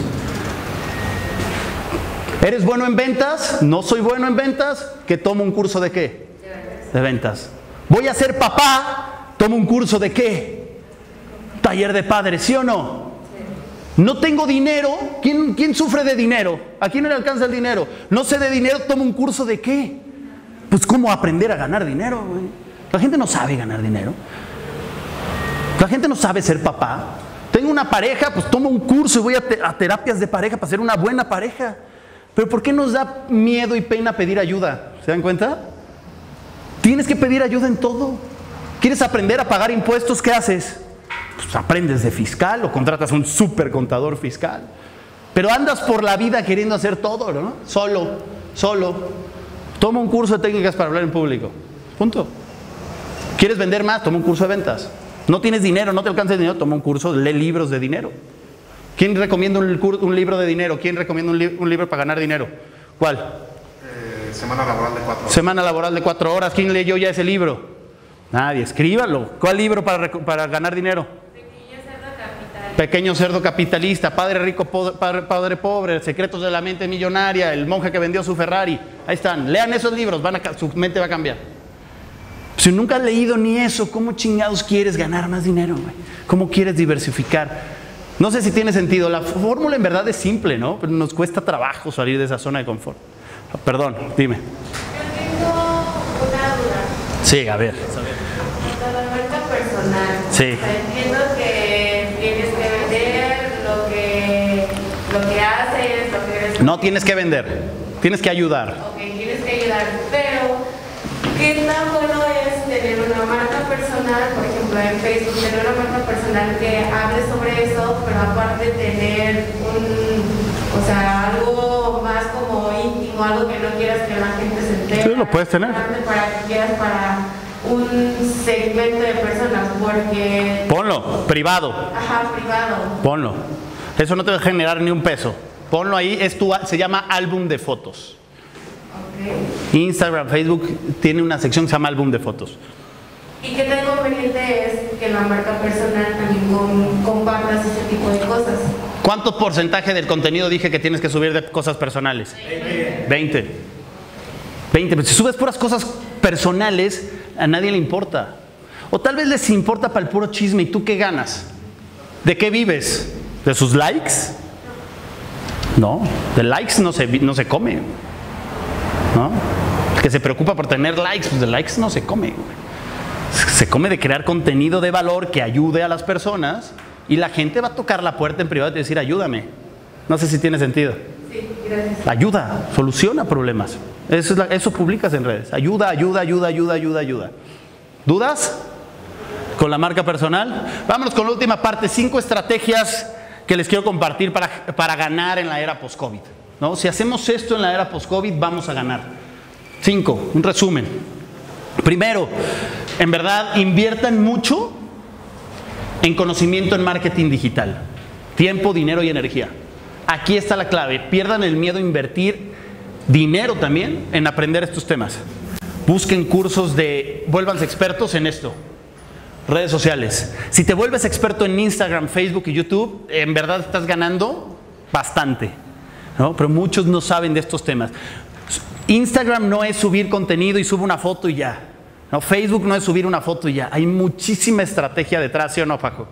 ¿Eres bueno en ventas? No soy bueno en ventas. ¿Que tomo un curso de qué? De ventas. Voy a ser papá. Tomo un curso de qué? Taller de padres, ¿sí o no? No tengo dinero. ¿Quién, quién sufre de dinero? ¿A quién no le alcanza el dinero? No sé de dinero, tomo un curso de qué? Pues cómo aprender a ganar dinero. La gente no sabe ganar dinero. La gente no sabe ser papá. Tengo una pareja, pues tomo un curso y voy a, a terapias de pareja para ser una buena pareja. Pero ¿por qué nos da miedo y pena pedir ayuda? ¿Se dan cuenta? Tienes que pedir ayuda en todo. ¿Quieres aprender a pagar impuestos? ¿Qué haces? Pues aprendes de fiscal o contratas un super contador fiscal. Pero andas por la vida queriendo hacer todo, ¿no? Solo, solo. Toma un curso de técnicas para hablar en público. Punto. ¿Quieres vender más? Toma un curso de ventas. No tienes dinero, no te alcanza el dinero, toma un curso, lee libros de dinero. ¿Quién recomienda un, libro de dinero? ¿Quién recomienda un, li- un libro para ganar dinero? ¿Cuál? Eh, semana laboral de cuatro horas. Semana laboral de cuatro horas. ¿Quién leyó ya ese libro? Nadie, escríbalo. ¿Cuál libro para, ganar dinero? Pequeño cerdo capital. Pequeño cerdo capitalista, padre rico, padre, padre pobre, secretos de la mente millonaria, el monje que vendió su Ferrari. Ahí están, lean esos libros, van a ca- su mente va a cambiar. Si nunca has leído ni eso, ¿cómo chingados quieres ganar más dinero? güey? ¿Cómo quieres diversificar? No sé si tiene sentido. La fórmula en verdad es simple, ¿no? Pero nos cuesta trabajo salir de esa zona de confort. Perdón, dime. Yo tengo una duda. Sí, a ver. Personal. Sí. O sea, entiendo que tienes que vender lo que, lo que haces, lo que eres. No tienes que vender, tienes que ayudar. Ok, tienes que ayudar, pero ¿qué tan bueno es tener una marca personal, por ejemplo en Facebook, tener una marca personal que hable sobre eso, pero aparte tener un, o sea, algo más como íntimo, algo que no quieras que la gente se entere? Sí, lo puedes tener. Para que quieras para un segmento de personas, porque, Ponlo, privado, ajá, privado. ponlo. Eso no te va a generar ni un peso. Ponlo ahí, es tu, se llama álbum de fotos. Ok. Instagram, Facebook tiene una sección que se llama álbum de fotos. ¿Y qué tan conveniente es que la marca personal también com- compartas ese tipo de cosas? ¿Cuánto porcentaje del contenido dije que tienes que subir de cosas personales? 20. 20. Pero si subes puras cosas personales, a nadie le importa. O tal vez les importa para el puro chisme. ¿Y tú qué ganas? ¿De qué vives? ¿De sus likes? No, de likes no se, no se come. ¿No? El que se preocupa por tener likes, pues de likes no se come. Se come de crear contenido de valor que ayude a las personas y la gente va a tocar la puerta en privado y decir, ayúdame. No sé si tiene sentido. Sí, gracias. Ayuda, soluciona problemas. Eso, publicas en redes. Ayuda, ayuda, ayuda, ayuda, ayuda, ayuda. ¿Dudas? Con la marca personal. Vámonos con la última parte, cinco estrategias que les quiero compartir para, para ganar en la era post-COVID. ¿no? Si hacemos esto en la era post-COVID, vamos a ganar. Cinco, un resumen. Primero, en verdad, inviertan mucho en conocimiento en marketing digital. Tiempo, dinero y energía. Aquí está la clave. Pierdan el miedo a invertir dinero también en aprender estos temas. Busquen cursos de, vuélvanse expertos en esto. Redes sociales. Si te vuelves experto en Instagram, Facebook y YouTube, en verdad estás ganando bastante. ¿no? Pero muchos no saben de estos temas. Instagram no es subir contenido y sube una foto y ya. No, Facebook no es subir una foto y ya. Hay muchísima estrategia detrás, ¿sí o no, Paco?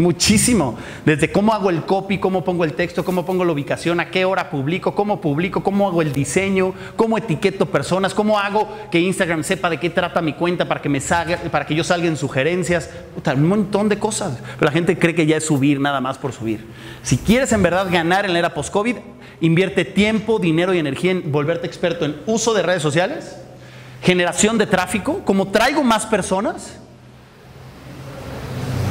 Muchísimo. Desde cómo hago el copy, cómo pongo el texto, cómo pongo la ubicación, a qué hora publico, cómo publico, cómo hago el diseño, cómo etiqueto personas, cómo hago que Instagram sepa de qué trata mi cuenta para que me salga, para que yo salga en sugerencias. Puta, un montón de cosas. Pero la gente cree que ya es subir nada más por subir. Si quieres en verdad ganar en la era post-COVID, invierte tiempo, dinero y energía en volverte experto en uso de redes sociales, generación de tráfico, como traigo más personas,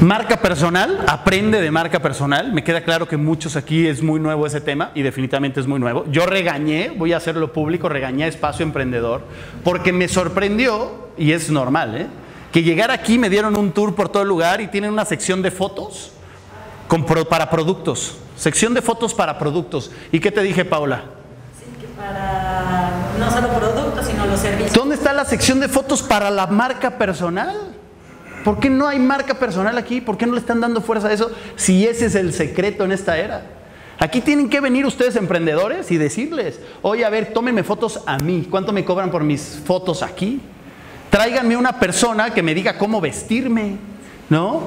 marca personal, aprende de marca personal. Me queda claro que muchos aquí es muy nuevo ese tema y definitivamente es muy nuevo. Yo regañé, voy a hacerlo público, regañé a Espacio Emprendedor porque me sorprendió, y es normal, ¿eh? que llegar aquí me dieron un tour por todo el lugar y tienen una sección de fotos con pro- para productos. Sección de fotos para productos. ¿Y qué te dije, Paula? Sí, que para no solo productos, sino los servicios. ¿Dónde está la sección de fotos para la marca personal? ¿Por qué no hay marca personal aquí? ¿Por qué no le están dando fuerza a eso si ese es el secreto en esta era? Aquí tienen que venir ustedes emprendedores y decirles, oye, a ver, tómenme fotos a mí. ¿Cuánto me cobran por mis fotos aquí? Tráiganme una persona que me diga cómo vestirme, ¿no?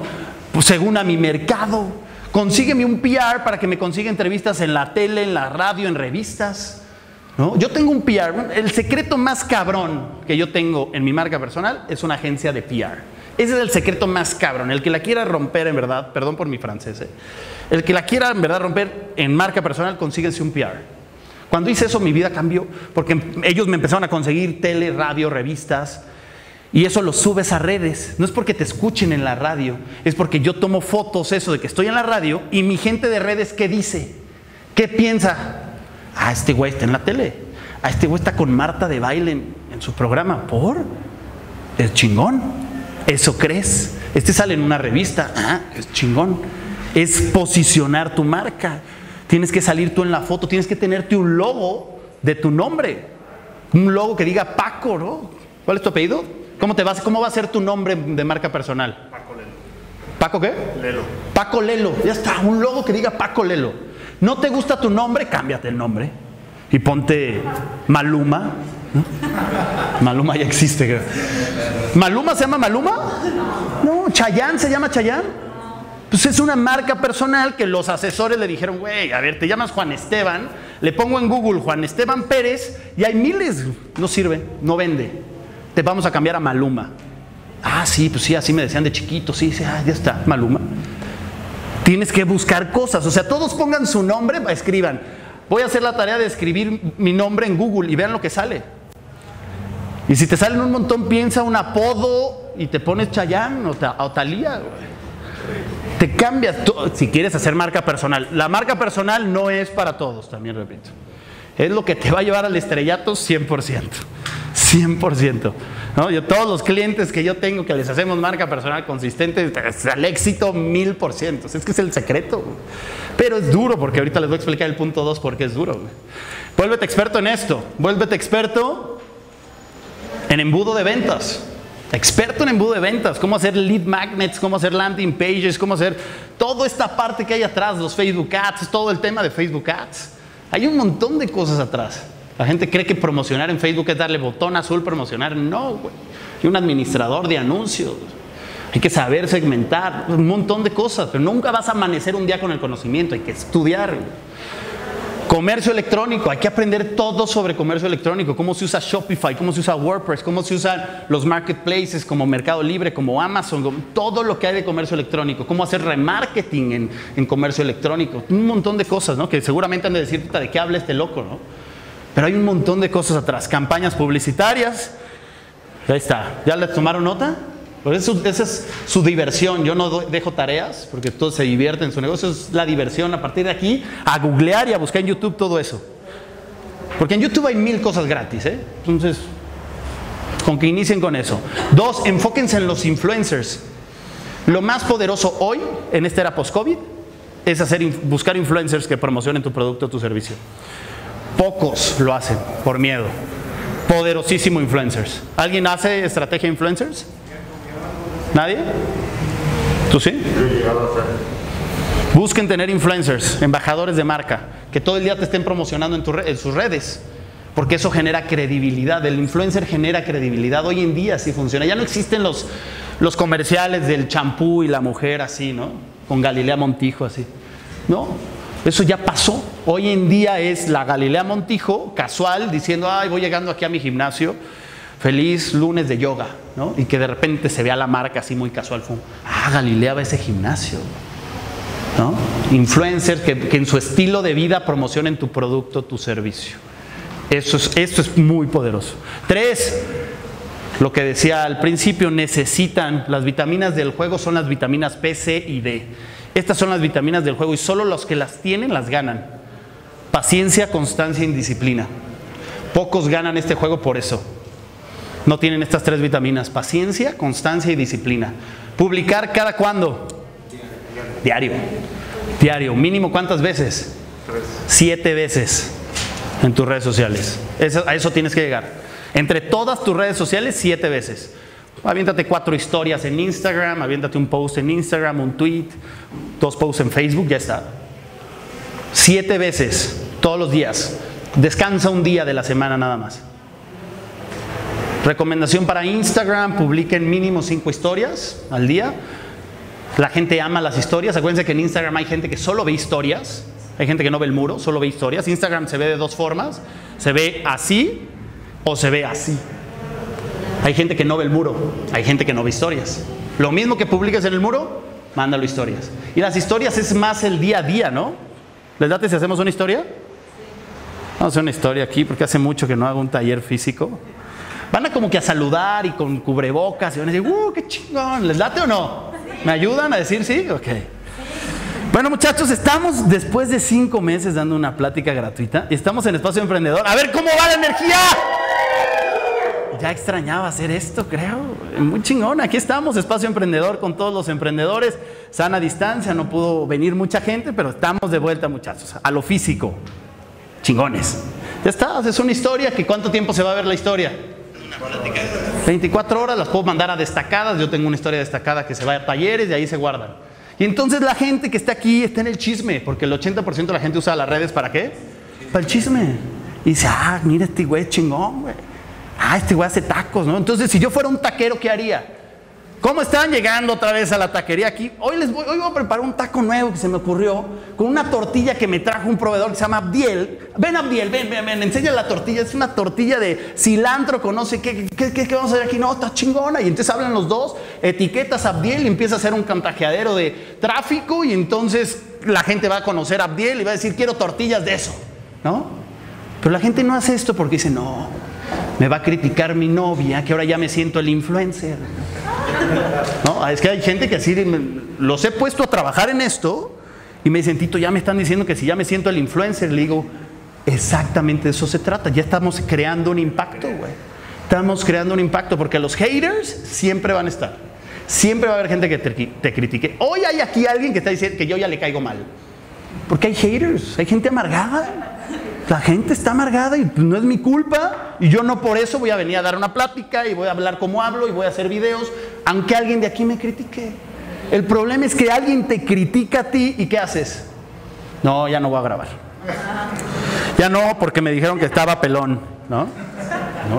Pues según a mi mercado. Consígueme un PR para que me consiga entrevistas en la tele, en la radio, en revistas. ¿no? Yo tengo un PR. El secreto más cabrón que yo tengo en mi marca personal es una agencia de PR. Ese es el secreto más cabrón. El que la quiera romper en verdad, perdón por mi francés, ¿eh? el que la quiera en verdad romper en marca personal, consíguense un PR. Cuando hice eso, mi vida cambió, porque ellos me empezaron a conseguir tele, radio, revistas, y eso lo subes a redes. No es porque te escuchen en la radio, es porque yo tomo fotos, eso de que estoy en la radio, y mi gente de redes, ¿qué dice? ¿Qué piensa? Ah, este güey está en la tele. Ah, este güey está con Marta de baile en, en su programa. ¿Por? Es chingón. ¿Eso crees? Este sale en una revista. Ah, es chingón. Es posicionar tu marca. Tienes que salir tú en la foto, tienes que tenerte un logo de tu nombre. Un logo que diga Paco, ¿no? ¿Cuál es tu apellido? ¿Cómo, te vas, ¿Cómo va a ser tu nombre de marca personal? Paco Lelo. ¿Paco qué? Lelo. Paco Lelo. Ya está, un logo que diga Paco Lelo. ¿No te gusta tu nombre? Cámbiate el nombre. Y ponte Maluma. Maluma ya existe. ¿Maluma se llama Maluma? No, Chayán se llama Chayán. Pues es una marca personal que los asesores le dijeron, güey, a ver, te llamas Juan Esteban, le pongo en Google Juan Esteban Pérez y hay miles, no sirve, no vende. Te vamos a cambiar a Maluma. Ah, sí, pues sí, así me decían de chiquito, sí, sí, ah, ya está, Maluma. Tienes que buscar cosas, o sea, todos pongan su nombre, escriban. Voy a hacer la tarea de escribir mi nombre en Google y vean lo que sale. Y si te salen un montón, piensa un apodo y te pones Chayán o, o Talía. Te cambias, si quieres hacer marca personal. La marca personal no es para todos, también repito. Es lo que te va a llevar al estrellato 100%. 100%. ¿no? Yo, todos los clientes que yo tengo que les hacemos marca personal consistente, al éxito 1000%. Es que es el secreto. Pero es duro, porque ahorita les voy a explicar el punto 2 porque es duro. Vuélvete experto en esto. Vuélvete experto en embudo de ventas. Experto en embudo de ventas, cómo hacer lead magnets, cómo hacer landing pages, cómo hacer toda esta parte que hay atrás, los Facebook Ads, todo el tema de Facebook Ads. Hay un montón de cosas atrás. La gente cree que promocionar en Facebook es darle botón azul, promocionar. No, güey. Hay un administrador de anuncios. Hay que saber segmentar, un montón de cosas, pero nunca vas a amanecer un día con el conocimiento, hay que estudiar. Comercio electrónico, hay que aprender todo sobre comercio electrónico, cómo se usa Shopify, cómo se usa WordPress, cómo se usan los marketplaces como Mercado Libre, como Amazon, todo lo que hay de comercio electrónico, cómo hacer remarketing en, en comercio electrónico, un montón de cosas, ¿no? Que seguramente han de decir, ¿de qué habla este loco, no? Pero hay un montón de cosas atrás, campañas publicitarias, ahí está, ¿ya les tomaron nota? Pues eso, esa es su diversión. Yo no dejo tareas porque todos se divierten en su negocio. Es la diversión a partir de aquí a googlear y a buscar en YouTube todo eso. Porque en YouTube hay mil cosas gratis. ¿eh? Entonces, con que inicien con eso. Dos, enfóquense en los influencers. Lo más poderoso hoy, en esta era post-COVID, es hacer, buscar influencers que promocionen tu producto o tu servicio. Pocos lo hacen por miedo. Poderosísimo influencers. ¿Alguien hace estrategia influencers? ¿Nadie? ¿Tú sí? Busquen tener influencers, embajadores de marca, que todo el día te estén promocionando en, tu en, sus redes, porque eso genera credibilidad. El influencer genera credibilidad. Hoy en día sí funciona. Ya no existen los, los comerciales del champú y la mujer así, ¿no? Con Galilea Montijo así. No, eso ya pasó. Hoy en día es la Galilea Montijo casual diciendo, ay, voy llegando aquí a mi gimnasio feliz lunes de yoga, ¿no? Y que de repente se vea la marca así muy casual. Ah, Galilea va a ese gimnasio, ¿no? Influencers que, en su estilo de vida promocionen tu producto, tu servicio. Eso es, esto es muy poderoso. Tres, lo que decía al principio, necesitan, las vitaminas del juego son las vitaminas P, C y D. Estas son las vitaminas del juego y solo los que las tienen las ganan. Paciencia, constancia y disciplina. Pocos ganan este juego por eso no tienen estas tres vitaminas, paciencia, constancia y disciplina. Publicar cada cuándo? Diario. Diario. Mínimo cuántas veces? Siete veces en tus redes sociales. Eso, a eso tienes que llegar. Entre todas tus redes sociales, siete veces. Aviéntate cuatro historias en Instagram, aviéntate un post en Instagram, un tweet, dos posts en Facebook, ya está. Siete veces, todos los días. Descansa un día de la semana nada más. Recomendación para Instagram, publiquen mínimo cinco historias al día. La gente ama las historias. Acuérdense que en Instagram hay gente que solo ve historias. Hay gente que no ve el muro, solo ve historias. Instagram se ve de dos formas. Se ve así o se ve así. Hay gente que no ve el muro, hay gente que no ve historias. Lo mismo que publiques en el muro, mándalo historias. Y las historias es más el día a día, ¿no? ¿Les date si hacemos una historia? Vamos a hacer una historia aquí porque hace mucho que no hago un taller físico. Van a como que a saludar y con cubrebocas y van a decir, ¡uh, qué chingón! ¿Les late o no? ¿Me ayudan a decir sí? Ok. Bueno, muchachos, estamos después de cinco meses dando una plática gratuita y estamos en Espacio Emprendedor. A ver cómo va la energía. Ya extrañaba hacer esto, creo. Muy chingón. Aquí estamos, Espacio Emprendedor, con todos los emprendedores. Sana distancia, no pudo venir mucha gente, pero estamos de vuelta, muchachos, a lo físico. Chingones. Ya está, es una historia que cuánto tiempo se va a ver la historia. 24 horas las puedo mandar a destacadas. Yo tengo una historia destacada que se va a talleres y ahí se guardan. Y entonces la gente que está aquí está en el chisme, porque el 80% de la gente usa las redes para qué? Para el chisme. Y dice, ah, mira este güey chingón, güey. ah, este güey hace tacos, ¿no? Entonces, si yo fuera un taquero, ¿qué haría? ¿Cómo están llegando otra vez a la taquería aquí? Hoy les voy, hoy voy a preparar un taco nuevo que se me ocurrió con una tortilla que me trajo un proveedor que se llama Abdiel. Ven Abdiel, ven, ven, ven, enseña la tortilla. Es una tortilla de cilantro con no sé qué, qué, vamos a hacer aquí. No, está chingona. Y entonces hablan los dos, etiquetas a Abdiel y empieza a hacer un cantajeadero de tráfico y entonces la gente va a conocer a Abdiel y va a decir, quiero tortillas de eso, ¿no? Pero la gente no hace esto porque dice, no, me va a criticar mi novia, que ahora ya me siento el influencer. No, es que hay gente que así los he puesto a trabajar en esto y me dicen, Tito, ya me están diciendo que si ya me siento el influencer, le digo, exactamente de eso se trata, ya estamos creando un impacto, güey. Estamos creando un impacto porque los haters siempre van a estar. Siempre va a haber gente que te, te critique. Hoy hay aquí alguien que está diciendo que yo ya le caigo mal. Porque hay haters, hay gente amargada. La gente está amargada y no es mi culpa. Y yo no por eso voy a venir a dar una plática y voy a hablar como hablo y voy a hacer videos, aunque alguien de aquí me critique. El problema es que alguien te critica a ti y ¿qué haces? No, ya no voy a grabar. Ya no, porque me dijeron que estaba pelón, ¿no?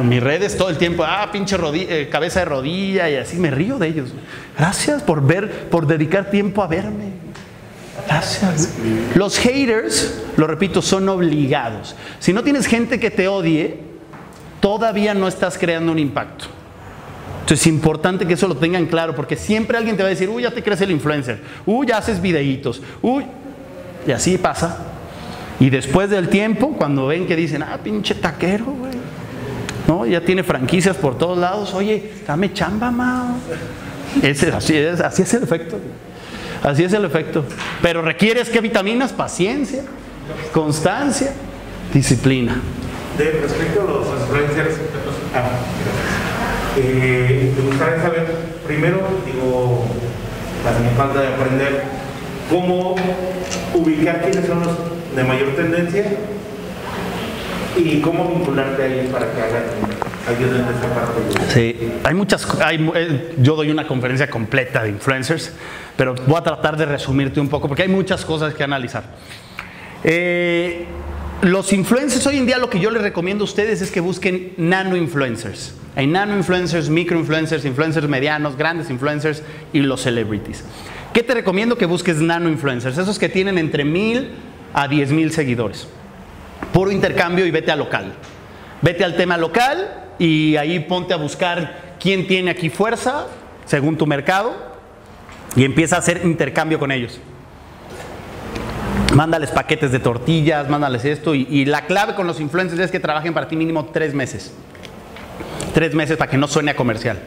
en mis redes todo el tiempo, ah, pinche eh, cabeza de rodilla y así, me río de ellos. Gracias por ver, por dedicar tiempo a verme. Los haters, lo repito, son obligados. Si no tienes gente que te odie, todavía no estás creando un impacto. Entonces es importante que eso lo tengan claro, porque siempre alguien te va a decir, uy, ya te crees el influencer, uy, ya haces videitos, uy, y así pasa. Y después del tiempo, cuando ven que dicen, ah, pinche taquero, güey, ¿no? Ya tiene franquicias por todos lados, oye, dame chamba, ma. Ese, así, es, así es el efecto. Así es el efecto. Pero requieres qué vitaminas? Paciencia, constancia, disciplina. De respecto a los influencers, ah, eh, me gustaría saber, primero, digo, la falta de aprender cómo ubicar quiénes son los de mayor tendencia y cómo vincularte a ellos para que hagan. Sí, hay muchas, hay, eh, yo doy una conferencia completa de influencers pero voy a tratar de resumirte un poco porque hay muchas cosas que analizar. Eh, los influencers hoy en día lo que yo les recomiendo a ustedes es que busquen nano influencers. Hay nano influencers, micro influencers, influencers medianos, grandes influencers y los celebrities. ¿Qué te recomiendo que busques nano influencers? Esos que tienen entre mil a diez mil seguidores. Puro intercambio y vete a local. Vete al tema local y ahí ponte a buscar quién tiene aquí fuerza según tu mercado y empieza a hacer intercambio con ellos. Mándales paquetes de tortillas, mándales esto. Y, la clave con los influencers es que trabajen para ti mínimo tres meses. Tres meses para que no suene a comercial.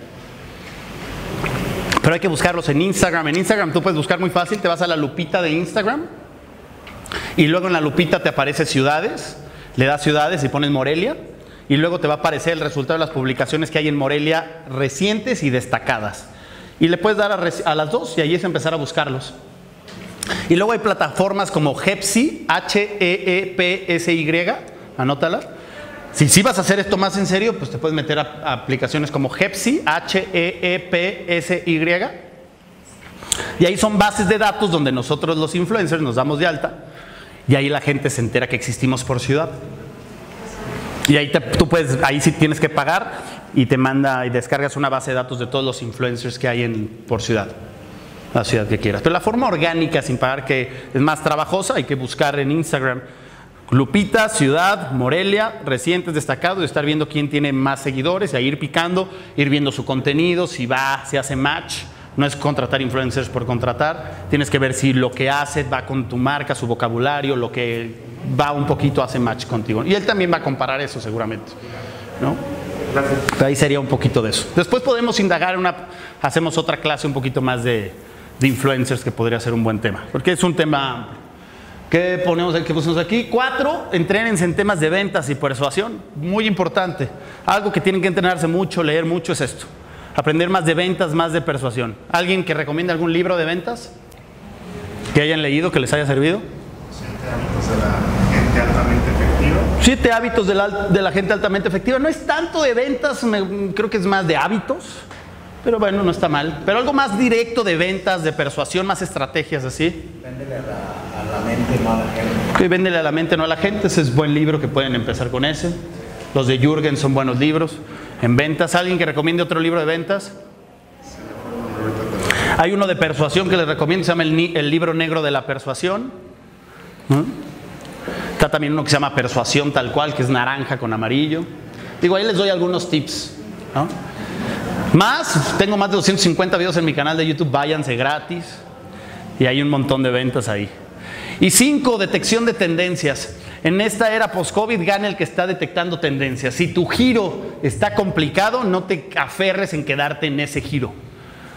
Pero hay que buscarlos en Instagram. En Instagram tú puedes buscar muy fácil, te vas a la lupita de Instagram y luego en la lupita te aparece ciudades, le das ciudades y pones Morelia y luego te va a aparecer el resultado de las publicaciones que hay en Morelia recientes y destacadas. Y le puedes dar a, las dos y ahí es empezar a buscarlos. Y luego hay plataformas como Hepsi, H-E-E-P-S-Y, anótala. Si sí vas a hacer esto más en serio, pues te puedes meter a, aplicaciones como Hepsi, H-E-E-P-S-Y. Y ahí son bases de datos donde nosotros los influencers nos damos de alta y ahí la gente se entera que existimos por ciudad. Y ahí tú puedes, ahí sí tienes que pagar y te manda y descargas una base de datos de todos los influencers que hay en, por ciudad, la ciudad que quieras. Pero la forma orgánica, sin pagar, que es más trabajosa, hay que buscar en Instagram. Lupita, ciudad, Morelia, recientes destacados, y estar viendo quién tiene más seguidores, y a ir picando, ir viendo su contenido, si va, si hace match. No es contratar influencers por contratar, tienes que ver si lo que hace va con tu marca, su vocabulario, lo que va un poquito hace match contigo. Y él también va a comparar eso seguramente. ¿no? Ahí sería un poquito de eso. Después podemos indagar, una, hacemos otra clase un poquito más de, influencers que podría ser un buen tema, porque es un tema que ponemos aquí, pusimos aquí. Cuatro, entrenense en temas de ventas y persuasión, muy importante. Algo que tienen que entrenarse mucho, leer mucho es esto. Aprender más de ventas, más de persuasión. ¿Alguien que recomienda algún libro de ventas? Que hayan leído, que les haya servido. Siete hábitos de la, gente altamente efectiva. No es tanto de ventas, creo que es más de hábitos. Pero bueno, no está mal. Pero algo más directo de ventas, de persuasión, más estrategias así. Véndele a la, mente, no a la gente. Sí, véndele a la mente, no a la gente. Ese es buen libro que pueden empezar con ese. Los de Jürgen son buenos libros. en ventas. ¿Alguien que recomiende otro libro de ventas? Hay uno de persuasión que les recomiendo, se llama El, libro negro de la persuasión. Está también uno que se llama Persuasión tal cual, que es naranja con amarillo. Digo, ahí les doy algunos tips. Más, tengo más de 250 videos en mi canal de YouTube, váyanse gratis. Y hay un montón de ventas ahí. Y cinco, detección de tendencias. En esta era post-COVID gana el que está detectando tendencias. Si tu giro está complicado, no te aferres en quedarte en ese giro.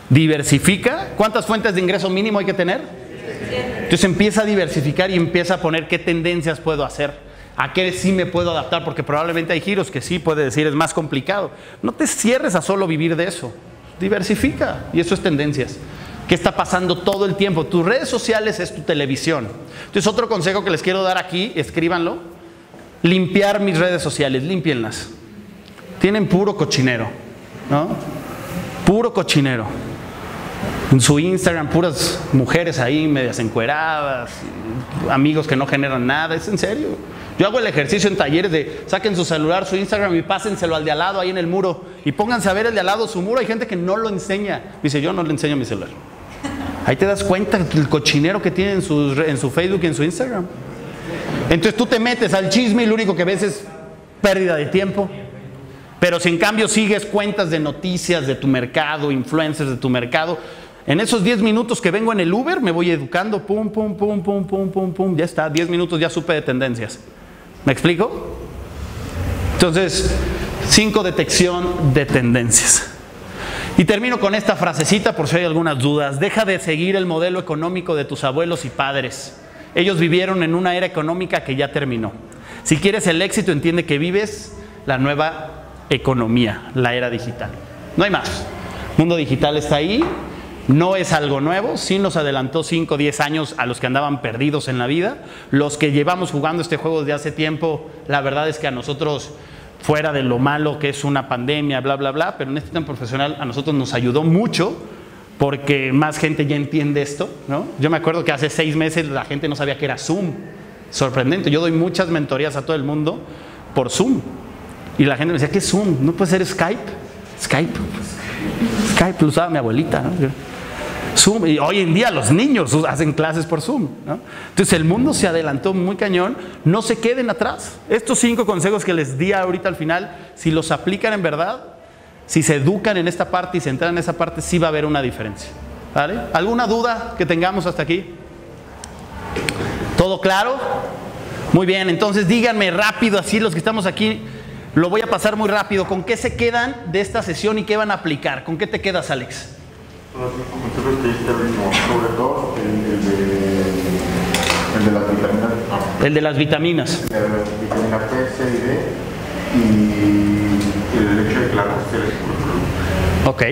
Diversifica. ¿Cuántas fuentes de ingreso mínimo hay que tener? Entonces empieza a diversificar y empieza a poner qué tendencias puedo hacer, a qué sí me puedo adaptar, porque probablemente hay giros que sí puede decir es más complicado. No te cierres a solo vivir de eso. Diversifica y eso es tendencias. ¿Qué está pasando todo el tiempo? Tus redes sociales es tu televisión. Entonces otro consejo que les quiero dar aquí, escríbanlo, limpiar mis redes sociales, límpienlas. Tienen puro cochinero, ¿no? Puro cochinero en su Instagram puras mujeres ahí medias encueradas, amigos que no generan nada, es en serio. Yo hago el ejercicio en talleres de saquen su celular, su Instagram y pásenselo al de al lado ahí en el muro y pónganse a ver el de al lado su muro. Hay gente que no lo enseña. Dice, yo no le enseño mi celular. Ahí te das cuenta del cochinero que tiene en su, en su Facebook y en su Instagram. Entonces tú te metes al chisme y lo único que ves es pérdida de tiempo. Pero si en cambio sigues cuentas de noticias de tu mercado, influencers de tu mercado, en esos 10 minutos que vengo en el Uber, me voy educando, pum, pum, pum, pum, pum, pum, pum, ya está, 10 minutos ya supe de tendencias. ¿Me explico? Entonces, 5 detección de tendencias. Y termino con esta frasecita por si hay algunas dudas. Deja de seguir el modelo económico de tus abuelos y padres. Ellos vivieron en una era económica que ya terminó. Si quieres el éxito, entiende que vives la nueva economía, la era digital. No hay más. Mundo digital está ahí, no es algo nuevo, sí nos adelantó 5 o 10 años a los que andaban perdidos en la vida. Los que llevamos jugando este juego desde hace tiempo, la verdad es que a nosotros, fuera de lo malo que es una pandemia, bla, bla, bla, pero en este tema profesional a nosotros nos ayudó mucho porque más gente ya entiende esto, ¿no? Yo me acuerdo que hace seis meses la gente no sabía que era Zoom. Sorprendente. Yo doy muchas mentorías a todo el mundo por Zoom. Y la gente me decía, ¿qué es Zoom? ¿No puede ser Skype? Skype. Skype lo usaba mi abuelita. ¿no? Zoom, y hoy en día los niños hacen clases por Zoom. Entonces el mundo se adelantó muy cañón, no se queden atrás. Estos cinco consejos que les di ahorita al final, si los aplican en verdad, si se educan en esta parte y se entran en esa parte, sí va a haber una diferencia. ¿Vale? ¿Alguna duda que tengamos hasta aquí? ¿Todo claro? Muy bien, entonces díganme rápido, así los que estamos aquí, lo voy a pasar muy rápido. ¿Con qué se quedan de esta sesión y qué van a aplicar? ¿Con qué te quedas, Alex? Sobre todo el, de, el de las vitaminas. El de las vitaminas. De vitamina P, C y D y el hecho de que la Ok,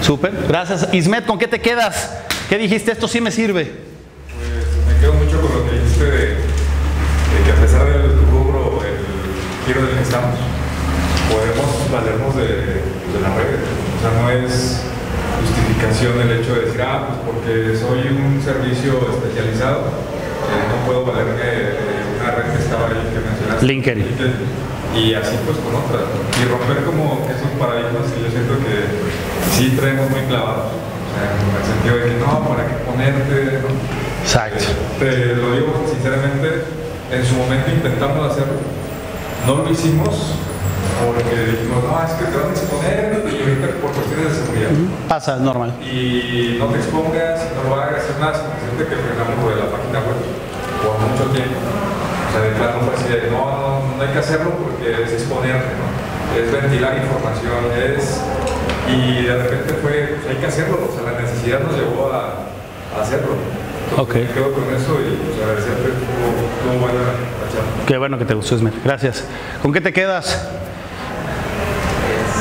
súper. Gracias. Ismet, ¿con qué te quedas? ¿Qué dijiste? Esto sí me sirve. Pues me quedo mucho con lo que dijiste de, de que a pesar del rubro, el giro del que estamos, podemos valernos de, de la red. O sea, no es justificación el hecho de decir, ah, pues porque soy un servicio especializado, eh, no puedo valerme una red que estaba ahí que mencionaste. LinkedIn. Y así pues con otras. Y romper como esos paradigmas que yo siento que sí traemos muy clavados. O sea, en el sentido de que no, ¿para qué ponerte? ¿no? Exacto. Te lo digo sinceramente, en su momento intentamos hacerlo, no lo hicimos porque dijimos, no, es que te van a exponer y ahorita por cuestiones de seguridad. Pasa, es normal. Y no te expongas, no lo hagas, es más, siente que frenamos lo de la página web por mucho tiempo. O sea, de plano fue así de, no, no, no hay que hacerlo porque es exponerte, ¿no? Es ventilar información, es... Y de repente fue, pues hay que hacerlo, o sea, la necesidad nos llevó a, a hacerlo. Entonces, okay. Me quedo con eso y pues, agradecerte, estuvo, buena la charla. Qué bueno que te gustó, Esmer. Gracias. ¿Con qué te quedas?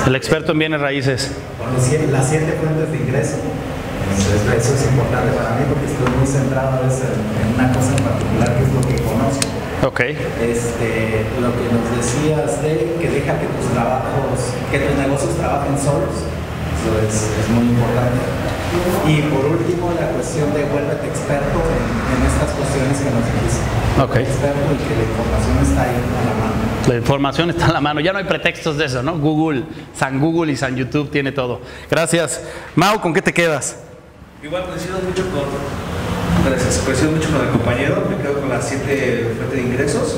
El experto en bienes raíces. Con las siete fuentes de ingreso. Eso es importante para mí porque estoy muy centrado a veces en una cosa en particular que es lo que conozco. Ok. Este, lo que nos decías de que deja que tus trabajos, que tus negocios trabajen solos, eso es, es muy importante. Y por último, la cuestión de vuélvete experto en, en estas cuestiones que nos dicen. Ok. Experto y que la información está ahí a la mano. La información está en la mano. Ya no hay pretextos de eso, ¿no? Google, San Google y San YouTube tiene todo. Gracias. Mau, ¿con qué te quedas? Igual coincido mucho con. Gracias, coincido mucho con el compañero. Me quedo con las siete fuentes de ingresos.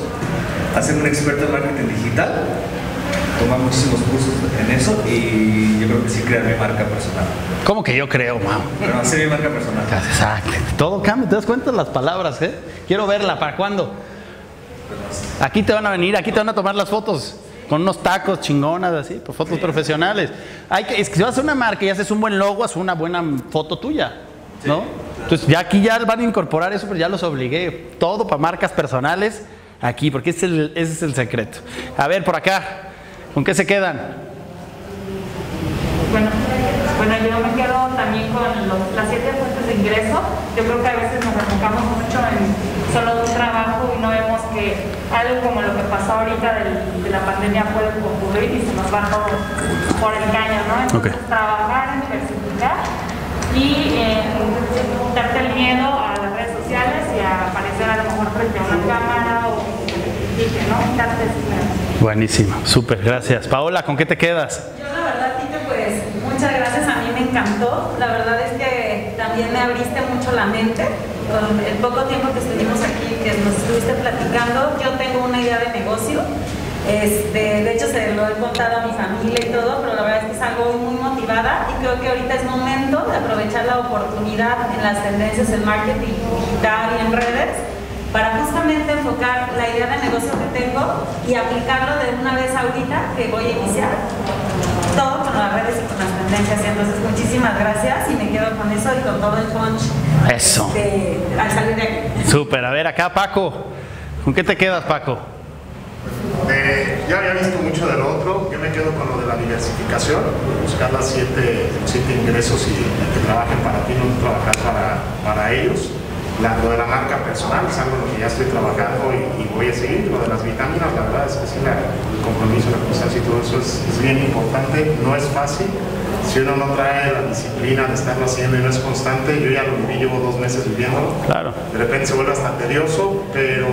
Hacer un experto en marketing digital. Tomar muchísimos cursos en eso y yo creo que sí crear mi marca personal. ¿Cómo que yo creo, Mau? Pero hacer mi marca personal. Exacto. Todo cambia, ¿te das cuenta de las palabras, eh? Quiero verla, ¿para cuándo? Aquí te van a venir, aquí te van a tomar las fotos con unos tacos chingonas así, pues fotos profesionales. Hay que, es que si vas a hacer una marca y haces un buen logo, haz una buena foto tuya, ¿no? Entonces ya aquí ya van a incorporar eso, pero ya los obligué. Todo para marcas personales aquí, porque ese es el, ese es el secreto. A ver, por acá, ¿con qué se quedan? Bueno, bueno, yo me quedo también con los- las siete fuentes de ingreso. Yo creo que a veces nos enfocamos mucho en solo un trabajo y no vemos que algo como lo que pasó ahorita del- de la pandemia puede ocurrir y se nos va todo por el caño, ¿no? Entonces, Ok. trabajar en diversificar y eh, quitarte el miedo a las redes sociales y a aparecer a lo mejor frente a una cámara o critiquen, ¿no? Quitarte ese miedo. Buenísimo, súper, gracias. Paola, ¿con qué te quedas? Yo la verdad, Tito, pues muchas gracias, a mí me encantó. La verdad es que también me abriste mucho la mente. Con el poco tiempo que estuvimos aquí, que nos estuviste platicando, yo tengo una idea de negocio. Este, de hecho, se lo he contado a mi familia y todo, pero la verdad es que salgo muy motivada y creo que ahorita es momento de aprovechar la oportunidad en las tendencias del marketing digital y en redes para justamente enfocar la idea de negocio que tengo y aplicarlo de una vez ahorita que voy a iniciar todo con las redes y con las tendencias. Entonces, muchísimas gracias y me quedo con eso y con todo el punch Eso. de, al salir de aquí. Súper, a ver acá Paco, ¿con qué te quedas Paco? Eh, ya había visto mucho del otro, yo me quedo con lo de la diversificación, buscar las siete, los siete ingresos y, y que trabajen para ti, no trabajar para, para ellos. La- lo de la marca personal es algo en lo que ya estoy trabajando y, y voy a seguir. Lo de las vitaminas, la verdad es que sí, la- el compromiso, la constancia y todo eso es, es bien importante, no es fácil. Si uno no trae la disciplina de estarlo haciendo y no es constante, yo ya lo viví, llevo dos meses viviéndolo. Claro. De repente se vuelve hasta tedioso, pero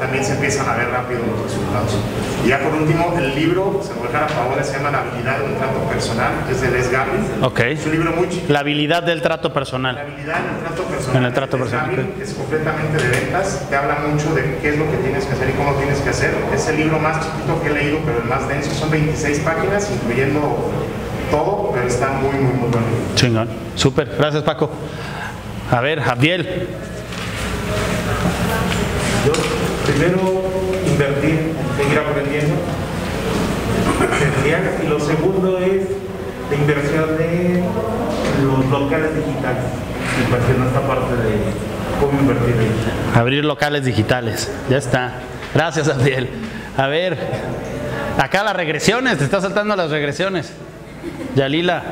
también se empiezan a ver rápido los resultados. Y ya por último, el libro, se voy a favor, se llama La habilidad de un trato personal, que es de Les Gavin. Ok. Es un libro muy chiquito. La habilidad del trato personal. habilidad en el trato personal. En el trato personal, que es completamente de ventas, te habla mucho de qué es lo que tienes que hacer y cómo tienes que hacer. Es el libro más chiquito que he leído, pero el más denso, son 26 páginas, incluyendo todo, pero está muy, muy, muy bueno. Chingón, súper, gracias Paco. A ver, Abdiel, Yo, primero, invertir, seguir aprendiendo. Esencial. Y lo segundo es la inversión de los locales digitales. Inversión en esta parte de cómo invertir ahí. abrir locales digitales. Ya está. Gracias, Abdiel. A ver, acá las regresiones, te está saltando las regresiones. Yalila,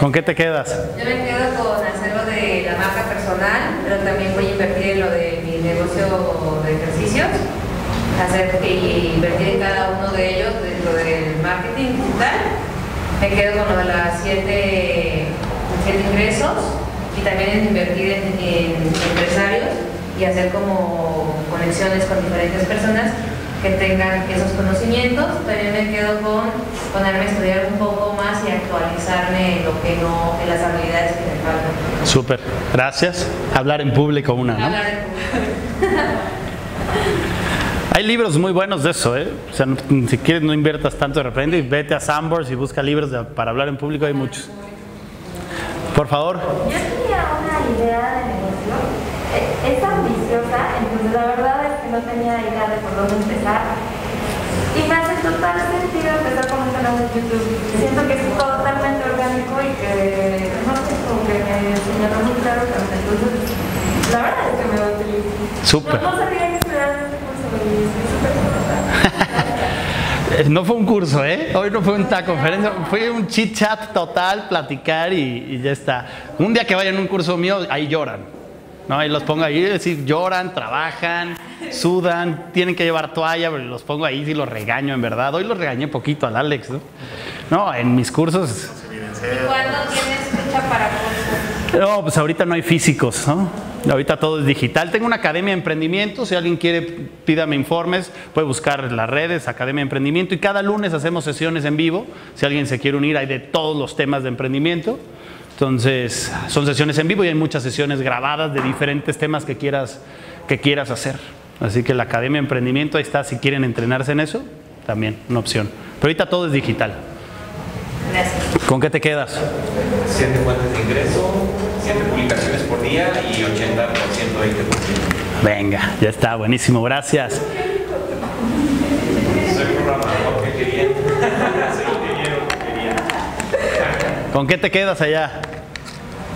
¿con qué te quedas? Yo me quedo con hacer lo de la marca personal, pero también voy a invertir en lo de mi negocio de ejercicios, hacer y invertir en cada uno de ellos dentro del marketing digital. Me quedo con lo de las siete, siete ingresos también en invertir en, en empresarios y hacer como conexiones con diferentes personas que tengan esos conocimientos. También me quedo con ponerme a estudiar un poco más y actualizarme en lo que no, en las habilidades que me faltan. Súper, gracias. Hablar en público una, ¿no? Hablar en Hay libros muy buenos de eso, ¿eh? O sea, no- si quieres no inviertas tanto de repente y vete a Sambors y busca libros de- para hablar en público, hay muchos. Por favor. Yo tenía una idea de negocio, eh, es ambiciosa, entonces la verdad es que no tenía idea de por dónde empezar. Y me hace total sentido empezar con un canal de YouTube. Siento que es totalmente orgánico y que no sé, como que me señaló muy claro entonces la verdad es que me va a utilizar. Súper. No, no sabía que estudiar este curso estoy súper contenta. Eh, No fue un curso, ¿eh? Hoy no fue una conferencia, fue un chit chat total, platicar y, y ya está. Un día que vayan a un curso mío, ahí lloran. ¿no? Ahí los pongo ahí, decir, lloran, trabajan, sudan, tienen que llevar toalla, pero los pongo ahí y los regaño en verdad. Hoy los regañé poquito al Alex, ¿no? No, en mis cursos, ¿Cuándo tienes fecha para curso? No, pues ahorita no hay físicos, ¿no? Ahorita todo es digital. Tengo una academia de emprendimiento. Si alguien quiere, pídame informes. Puede buscar las redes, Academia de Emprendimiento. Y cada lunes hacemos sesiones en vivo. Si alguien se quiere unir, hay de todos los temas de emprendimiento. Entonces, son sesiones en vivo y hay muchas sesiones grabadas de diferentes temas que quieras, que quieras hacer. Así que la Academia de Emprendimiento, ahí está. Si quieren entrenarse en eso, también una opción. Pero ahorita todo es digital. Gracias. ¿Con qué te quedas? Siete fuentes de ingreso, siete publicaciones por día y 80% 20%. Venga, ya está, buenísimo, gracias. Soy programador que quería. Soy ingeniero que quería. ¿Con qué te quedas allá?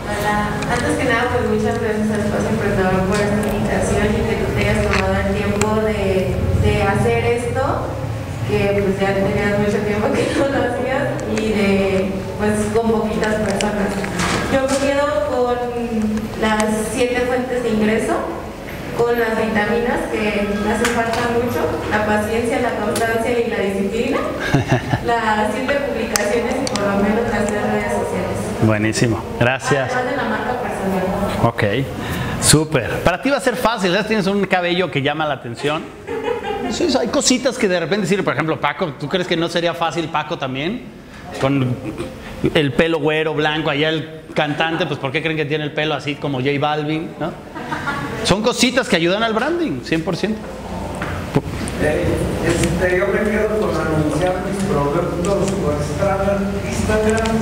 Hola, antes que nada, pues muchas gracias al Espacio Emprendedor por esta invitación y que tú te hayas tomado el tiempo de, de hacer esto, que pues ya tenías mucho tiempo que no lo hacías y de, pues con poquitas personas. Yo me quedo con las siete fuentes de ingreso, con las vitaminas que me hacen falta mucho, la paciencia, la constancia y la disciplina, las siete publicaciones y por lo menos las tres redes sociales. Buenísimo, gracias. Además de la marca personal. Ok, súper. Para ti va a ser fácil, ¿sabes? Tienes un cabello que llama la atención. Sí, hay cositas que de repente decir, por ejemplo, Paco, ¿tú crees que no sería fácil Paco también? Con el pelo güero, blanco, allá el cantante, pues ¿por qué creen que tiene el pelo así como J Balvin? ¿no? Son cositas que ayudan al branding, 100%. Eh, este, yo me quedo con anunciar mis productos por Instagram, Instagram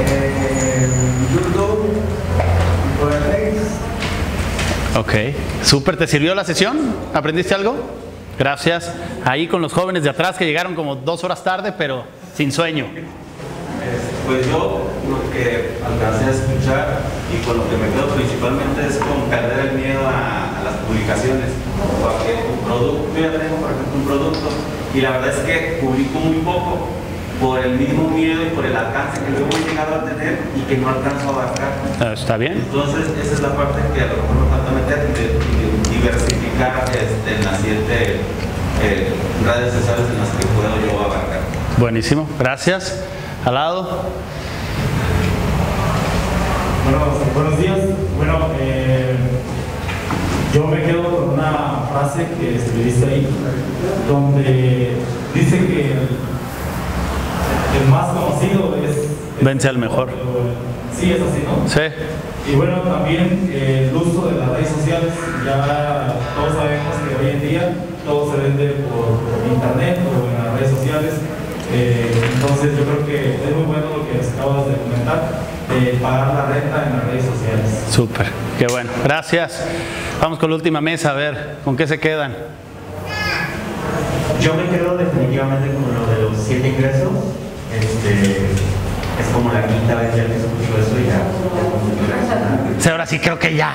eh, YouTube, por el. Ok, súper. ¿Te sirvió la sesión? ¿Aprendiste algo? Gracias. Ahí con los jóvenes de atrás que llegaron como dos horas tarde, pero sin sueño. Pues yo lo que alcancé a escuchar y con lo que me quedo principalmente es con perder el miedo a, a las publicaciones. Porque un producto, yo ya tengo por ejemplo un producto y la verdad es que publico muy poco por el mismo miedo y por el alcance que luego he llegado a tener y que no alcanzo a abarcar. Ah, Está bien. Entonces esa es la parte que a lo mejor me falta meter, de, de diversificar este, en las siete eh, redes sociales en las que puedo yo abarcar. Buenísimo, gracias. Al lado. Bueno, buenos días. Bueno, eh, yo me quedo con una frase que escribiste ahí, donde dice que el, el más conocido es... Vence al mejor. Sí, es así, ¿no? Sí. Y bueno, también eh, el uso de las redes sociales, ya todos sabemos que hoy en día todo se vende por, por internet o en las redes sociales. Eh, entonces yo creo que es muy bueno lo que acabas de comentar, de pagar la renta en las redes sociales. Súper, qué bueno. Gracias. Vamos con la última mesa, a ver, ¿con qué se quedan? Yo me quedo definitivamente con lo de los siete ingresos. Este, es como la quinta vez ya que escucho eso y ya. Sí, ahora sí creo que ya.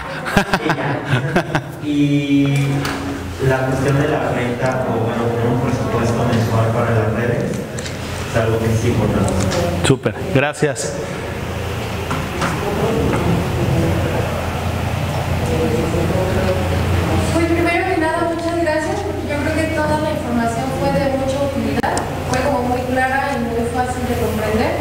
Y la cuestión de la renta, o bueno, tener un presupuesto mensual para las redes, es algo que es importante. Súper, gracias. Pues primero que nada, muchas gracias, porque yo creo que toda la información fue de mucha utilidad, fue como muy clara y muy fácil de comprender.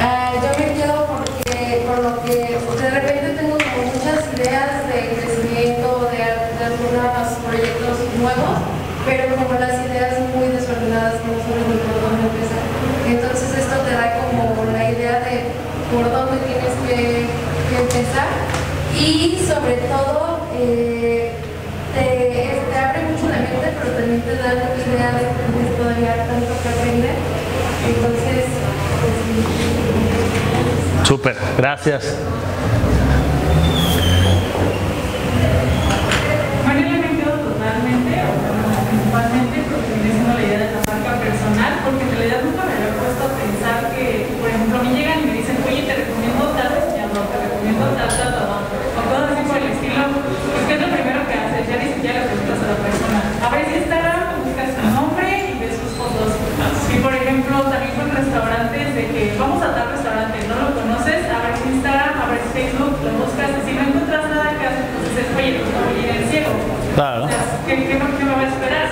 Ah, yo me quedo porque, por lo que de repente tengo como muchas ideas de crecimiento, de, de algunos proyectos nuevos, pero como las ideas muy desordenadas no saben ni por dónde empezar. Entonces esto te da como la idea de por dónde tienes que, empezar y sobre todo eh, te, te abre mucho la mente, pero también te da la idea de que tienes todavía tanto que aprender. Entonces, pues, Súper, gracias. Mariela me quedo totalmente, o bueno, principalmente porque viene siendo la idea de la marca personal, porque en realidad nunca me había puesto a pensar que, por ejemplo, a mí llegan y me dicen, oye, te recomiendo tal diseñador, te recomiendo tal tatuador, o cosas así por el estilo, pues ¿qué es lo primero que haces? Ya ni siquiera le preguntas a la persona. Abres Instagram, buscas su nombre y ves sus fotos. Y por ejemplo, también con restaurantes, de que vamos a tal restaurante, no lo conoces, abres Instagram, abres Facebook, lo buscas, y si no encuentras nada que hacer, entonces es, oye, pues no voy a ir en ciego. Claro. O sea, ¿qué, qué, qué me va a esperar?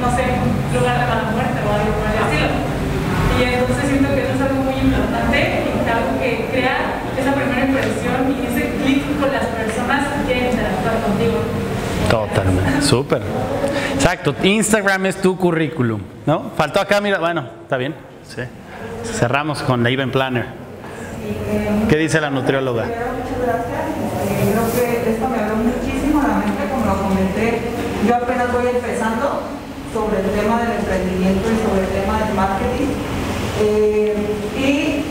No sé, un lugar de mala muerte o algo por el estilo. Y entonces siento que eso es algo muy importante y algo que crea esa primera impresión y contigo. Totalmente, súper. Exacto, Instagram es tu currículum, ¿no? Faltó acá, mira, bueno, está bien, sí. Cerramos con la Event Planner. ¿Qué dice la nutrióloga? Muchas gracias. Eh, creo que esto me abrió muchísimo la mente, como lo comenté. Yo apenas voy empezando sobre el tema del emprendimiento y sobre el tema del marketing. Eh, y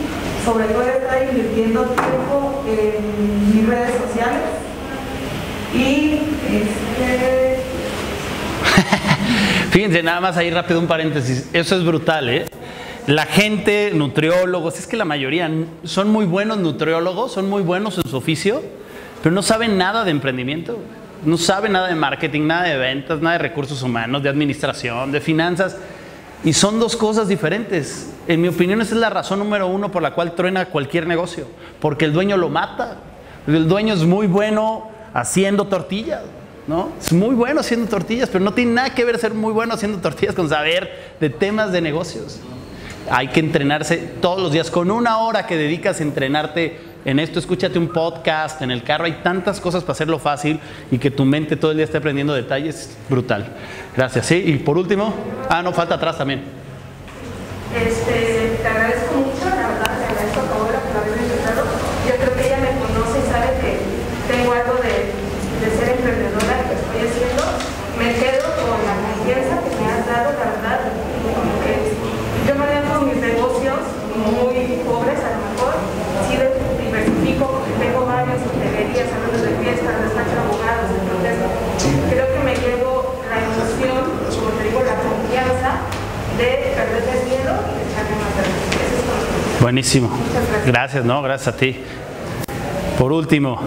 sobre todo estar invirtiendo tiempo en mis redes sociales. Y este, Fíjense, nada más ahí rápido un paréntesis. Eso es brutal, ¿eh? La gente, nutriólogos, es que la mayoría son muy buenos nutriólogos, son muy buenos en su oficio, pero no saben nada de emprendimiento. No saben nada de marketing, nada de ventas, nada de recursos humanos, de administración, de finanzas. Y son dos cosas diferentes. En mi opinión, esa es la razón número uno por la cual truena cualquier negocio. Porque el dueño lo mata. El dueño es muy bueno haciendo tortillas. ¿no? Es muy bueno haciendo tortillas, pero no tiene nada que ver ser muy bueno haciendo tortillas con saber de temas de negocios. Hay que entrenarse todos los días. Con una hora que dedicas a entrenarte en esto, escúchate un podcast, en el carro, hay tantas cosas para hacerlo fácil y que tu mente todo el día esté aprendiendo detalles, brutal. Gracias. Sí, y por último, ah, no, falta atrás también. Este, te agradezco mucho, la verdad, te agradezco a Paola por haberme invitado. Yo creo que ella me conoce y sabe que tengo algo de, de ser emprendedora que estoy haciendo. Me quedo con la confianza que me has dado, la verdad. como que yo manejo mis negocios muy pobres a lo mejor, sí de- diversifico porque tengo varias hotelerías, salones de fiesta, despacho de abogados, entonces creo que me llevo la emoción, como te digo, la confianza de perderle el miedo y de echarle más ganas. Eso es todo. Buenísimo. Gracias, no, gracias a ti. Por último,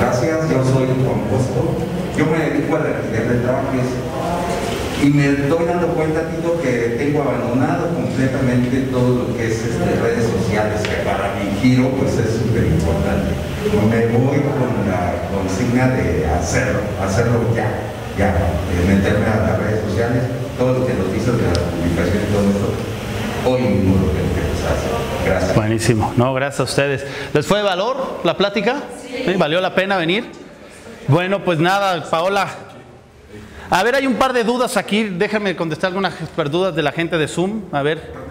Gracias, yo soy Juan Bosco. Yo me dedico a la alquiler de trajes y me estoy dando cuenta, Tito, que tengo abandonado completamente todo lo que es este, redes sociales, que para mi giro pues es súper importante. Me voy con la consigna de hacerlo, hacerlo ya, ya, meterme a las redes sociales, todo lo que noticias de la publicación y todo esto, hoy mismo lo que. Gracias. buenísimo. No, gracias a ustedes. ¿Les fue de valor la plática? Sí. ¿Valió la pena venir? Bueno, pues nada, Paola. A ver, hay un par de dudas aquí. Déjame contestar algunas dudas de la gente de Zoom. A ver.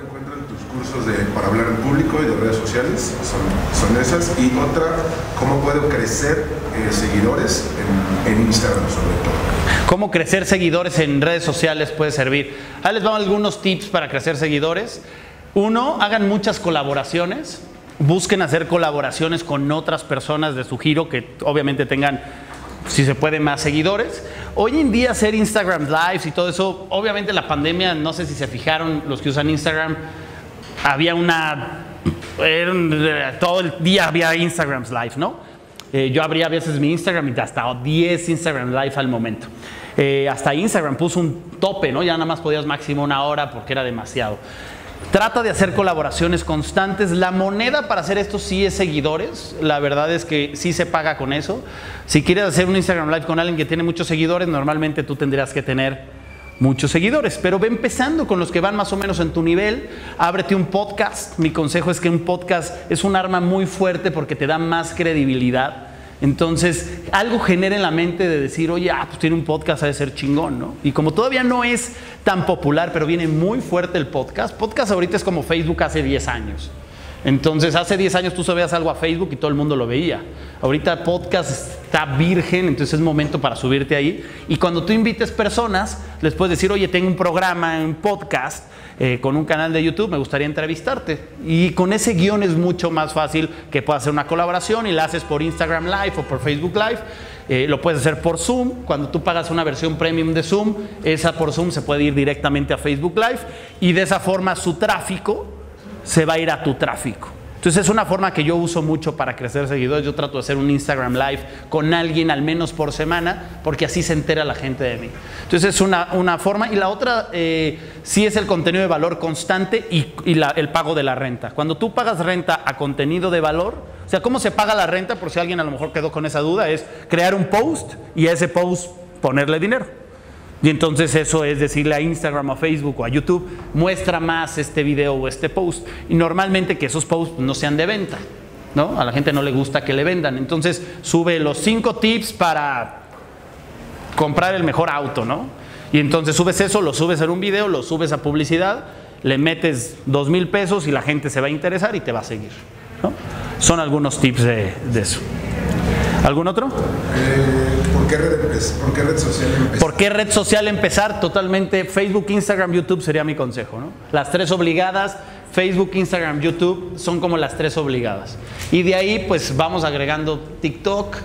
Cursos de, para hablar en público y de redes sociales son, son esas. Y otra, ¿cómo puedo crecer eh, seguidores en, en Instagram sobre todo? ¿Cómo crecer seguidores en redes sociales puede servir? Ahí les vamos algunos tips para crecer seguidores. Uno, hagan muchas colaboraciones. Busquen hacer colaboraciones con otras personas de su giro que obviamente tengan, si se puede, más seguidores. Hoy en día hacer Instagram Lives y todo eso, obviamente la pandemia, no sé si se fijaron los que usan Instagram, había una... todo el día había Instagram Live, ¿no? Eh, yo abría a veces mi Instagram y hasta 10 Instagram Live al momento. Eh, hasta Instagram puso un tope, ¿no? Ya nada más podías máximo una hora porque era demasiado. Trata de hacer colaboraciones constantes. La moneda para hacer esto sí es seguidores. La verdad es que sí se paga con eso. Si quieres hacer un Instagram Live con alguien que tiene muchos seguidores, normalmente tú tendrías que tener muchos seguidores. Pero ve empezando con los que van más o menos en tu nivel. Ábrete un podcast. Mi consejo es que un podcast es un arma muy fuerte porque te da más credibilidad. Entonces, algo genera en la mente de decir, oye, ah, pues tiene un podcast, ha de ser chingón, ¿no? Y como todavía no es tan popular, pero viene muy fuerte el podcast, podcast ahorita es como Facebook hace 10 años. Entonces, hace 10 años tú subías algo a Facebook y todo el mundo lo veía. Ahorita podcast está virgen, entonces es momento para subirte ahí. Y cuando tú invites personas, les puedes decir, oye, tengo un programa, un podcast eh, con un canal de YouTube, me gustaría entrevistarte. Y con ese guion es mucho más fácil que puedas hacer una colaboración y la haces por Instagram Live o por Facebook Live. Eh, lo puedes hacer por Zoom. Cuando tú pagas una versión premium de Zoom, esa por Zoom se puede ir directamente a Facebook Live y de esa forma su tráfico se va a ir a tu tráfico. Entonces es una forma que yo uso mucho para crecer seguidores. Yo trato de hacer un Instagram Live con alguien al menos por semana, porque así se entera la gente de mí. Entonces es una, una forma. Y la otra eh, sí es el contenido de valor constante y, el pago de la renta. Cuando tú pagas renta a contenido de valor, o sea, ¿cómo se paga la renta? Por si alguien a lo mejor quedó con esa duda, es crear un post y a ese post ponerle dinero. Y entonces eso es decirle a Instagram, a Facebook o a YouTube, muestra más este video o este post. Y normalmente que esos posts no sean de venta. ¿no? A la gente no le gusta que le vendan. Entonces sube los cinco tips para comprar el mejor auto, ¿no? Y entonces subes eso, lo subes en un video, lo subes a publicidad, le metes dos mil pesos y la gente se va a interesar y te va a seguir. Son algunos tips de, de eso. ¿Algún otro? Eh, ¿por, qué red, ¿Por qué red social empezar? Totalmente Facebook, Instagram, YouTube sería mi consejo. ¿no? Las tres obligadas, Facebook, Instagram, YouTube son como las tres obligadas. Y de ahí pues vamos agregando TikTok,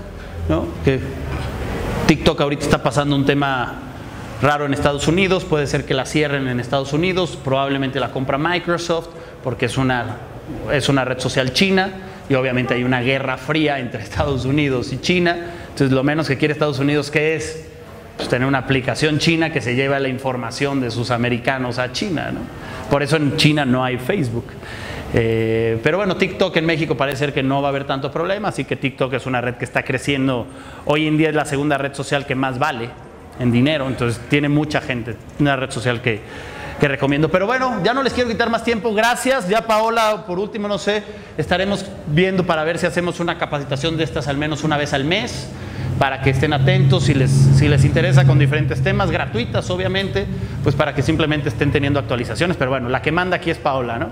¿no? TikTok ahorita está pasando un tema raro en Estados Unidos, puede ser que la cierren en Estados Unidos, probablemente la compra Microsoft porque es una, es una red social china y obviamente hay una guerra fría entre Estados Unidos y China, entonces lo menos que quiere Estados Unidos que es pues, tener una aplicación china que se lleva la información de sus americanos a China, ¿no? por eso en China no hay Facebook. Eh, pero bueno, TikTok en México parece ser que no va a haber tanto problema, así que TikTok es una red que está creciendo. Hoy en día es la segunda red social que más vale en dinero, entonces tiene mucha gente, una red social que, que recomiendo. Pero bueno, ya no les quiero quitar más tiempo, gracias. Ya Paola, por último, no sé, estaremos viendo para ver si hacemos una capacitación de estas al menos una vez al mes, para que estén atentos si les, si les interesa con diferentes temas, gratuitas obviamente, pues para que simplemente estén teniendo actualizaciones. Pero bueno, la que manda aquí es Paola, ¿no?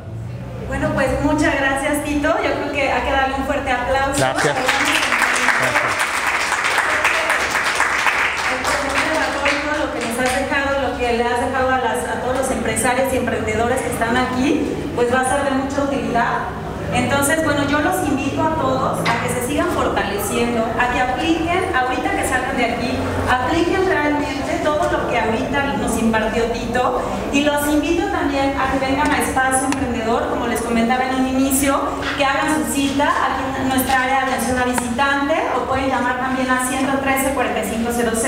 Bueno, pues muchas gracias, Tito. Yo creo que hay que darle un fuerte aplauso. Gracias. Lo que nos has dejado, lo que le has dejado a, las, a todos los empresarios y emprendedores que están aquí, pues va a ser de mucha utilidad. Entonces, bueno, yo los invito a todos a que se sigan fortaleciendo, a que apliquen, ahorita que salgan de aquí, apliquen realmente todo lo que ahorita nos impartió Tito y los invito también a que vengan a Espacio Emprendedor, como les comentaba en un inicio, que hagan su cita aquí en nuestra área de atención a visitante o pueden llamar también a 113 4500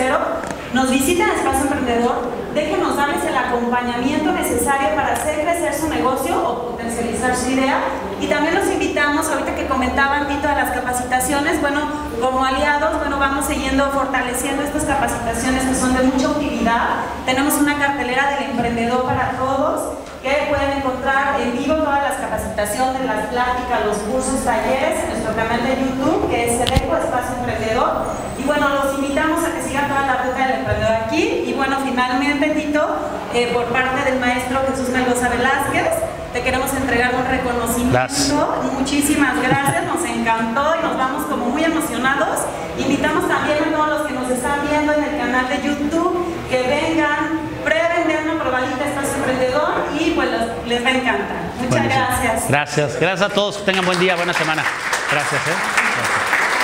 nos visiten a Espacio Emprendedor, déjenos darles el acompañamiento necesario para hacer crecer su negocio o potencializar su idea. Y también los invitamos, ahorita que comentaban Tito de las capacitaciones, bueno, como aliados, bueno, vamos siguiendo fortaleciendo estas capacitaciones que son de mucha utilidad. Tenemos una cartelera del emprendedor para todos que pueden encontrar en vivo todas las capacitaciones, las pláticas, los cursos, talleres en nuestro canal de YouTube, que es el Eco Espacio Emprendedor. Y bueno, los invitamos a que sigan toda la ruta del emprendedor aquí. Y bueno, finalmente, Tito, eh, por parte del maestro Jesús Melgoza Velázquez, te queremos entregar un reconocimiento. Gracias. Muchísimas gracias, nos encantó y nos vamos como muy emocionados. Invitamos también a todos los que nos están viendo en el canal de YouTube que vengan, prueben, den una probadita a Espacio Emprendedor y pues los- les va a encantar. Muchas Buenísimo. gracias. Gracias. Gracias a todos. Que tengan buen día, buena semana. Gracias. ¿eh?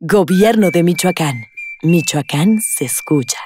Gobierno de Michoacán. Michoacán se escucha.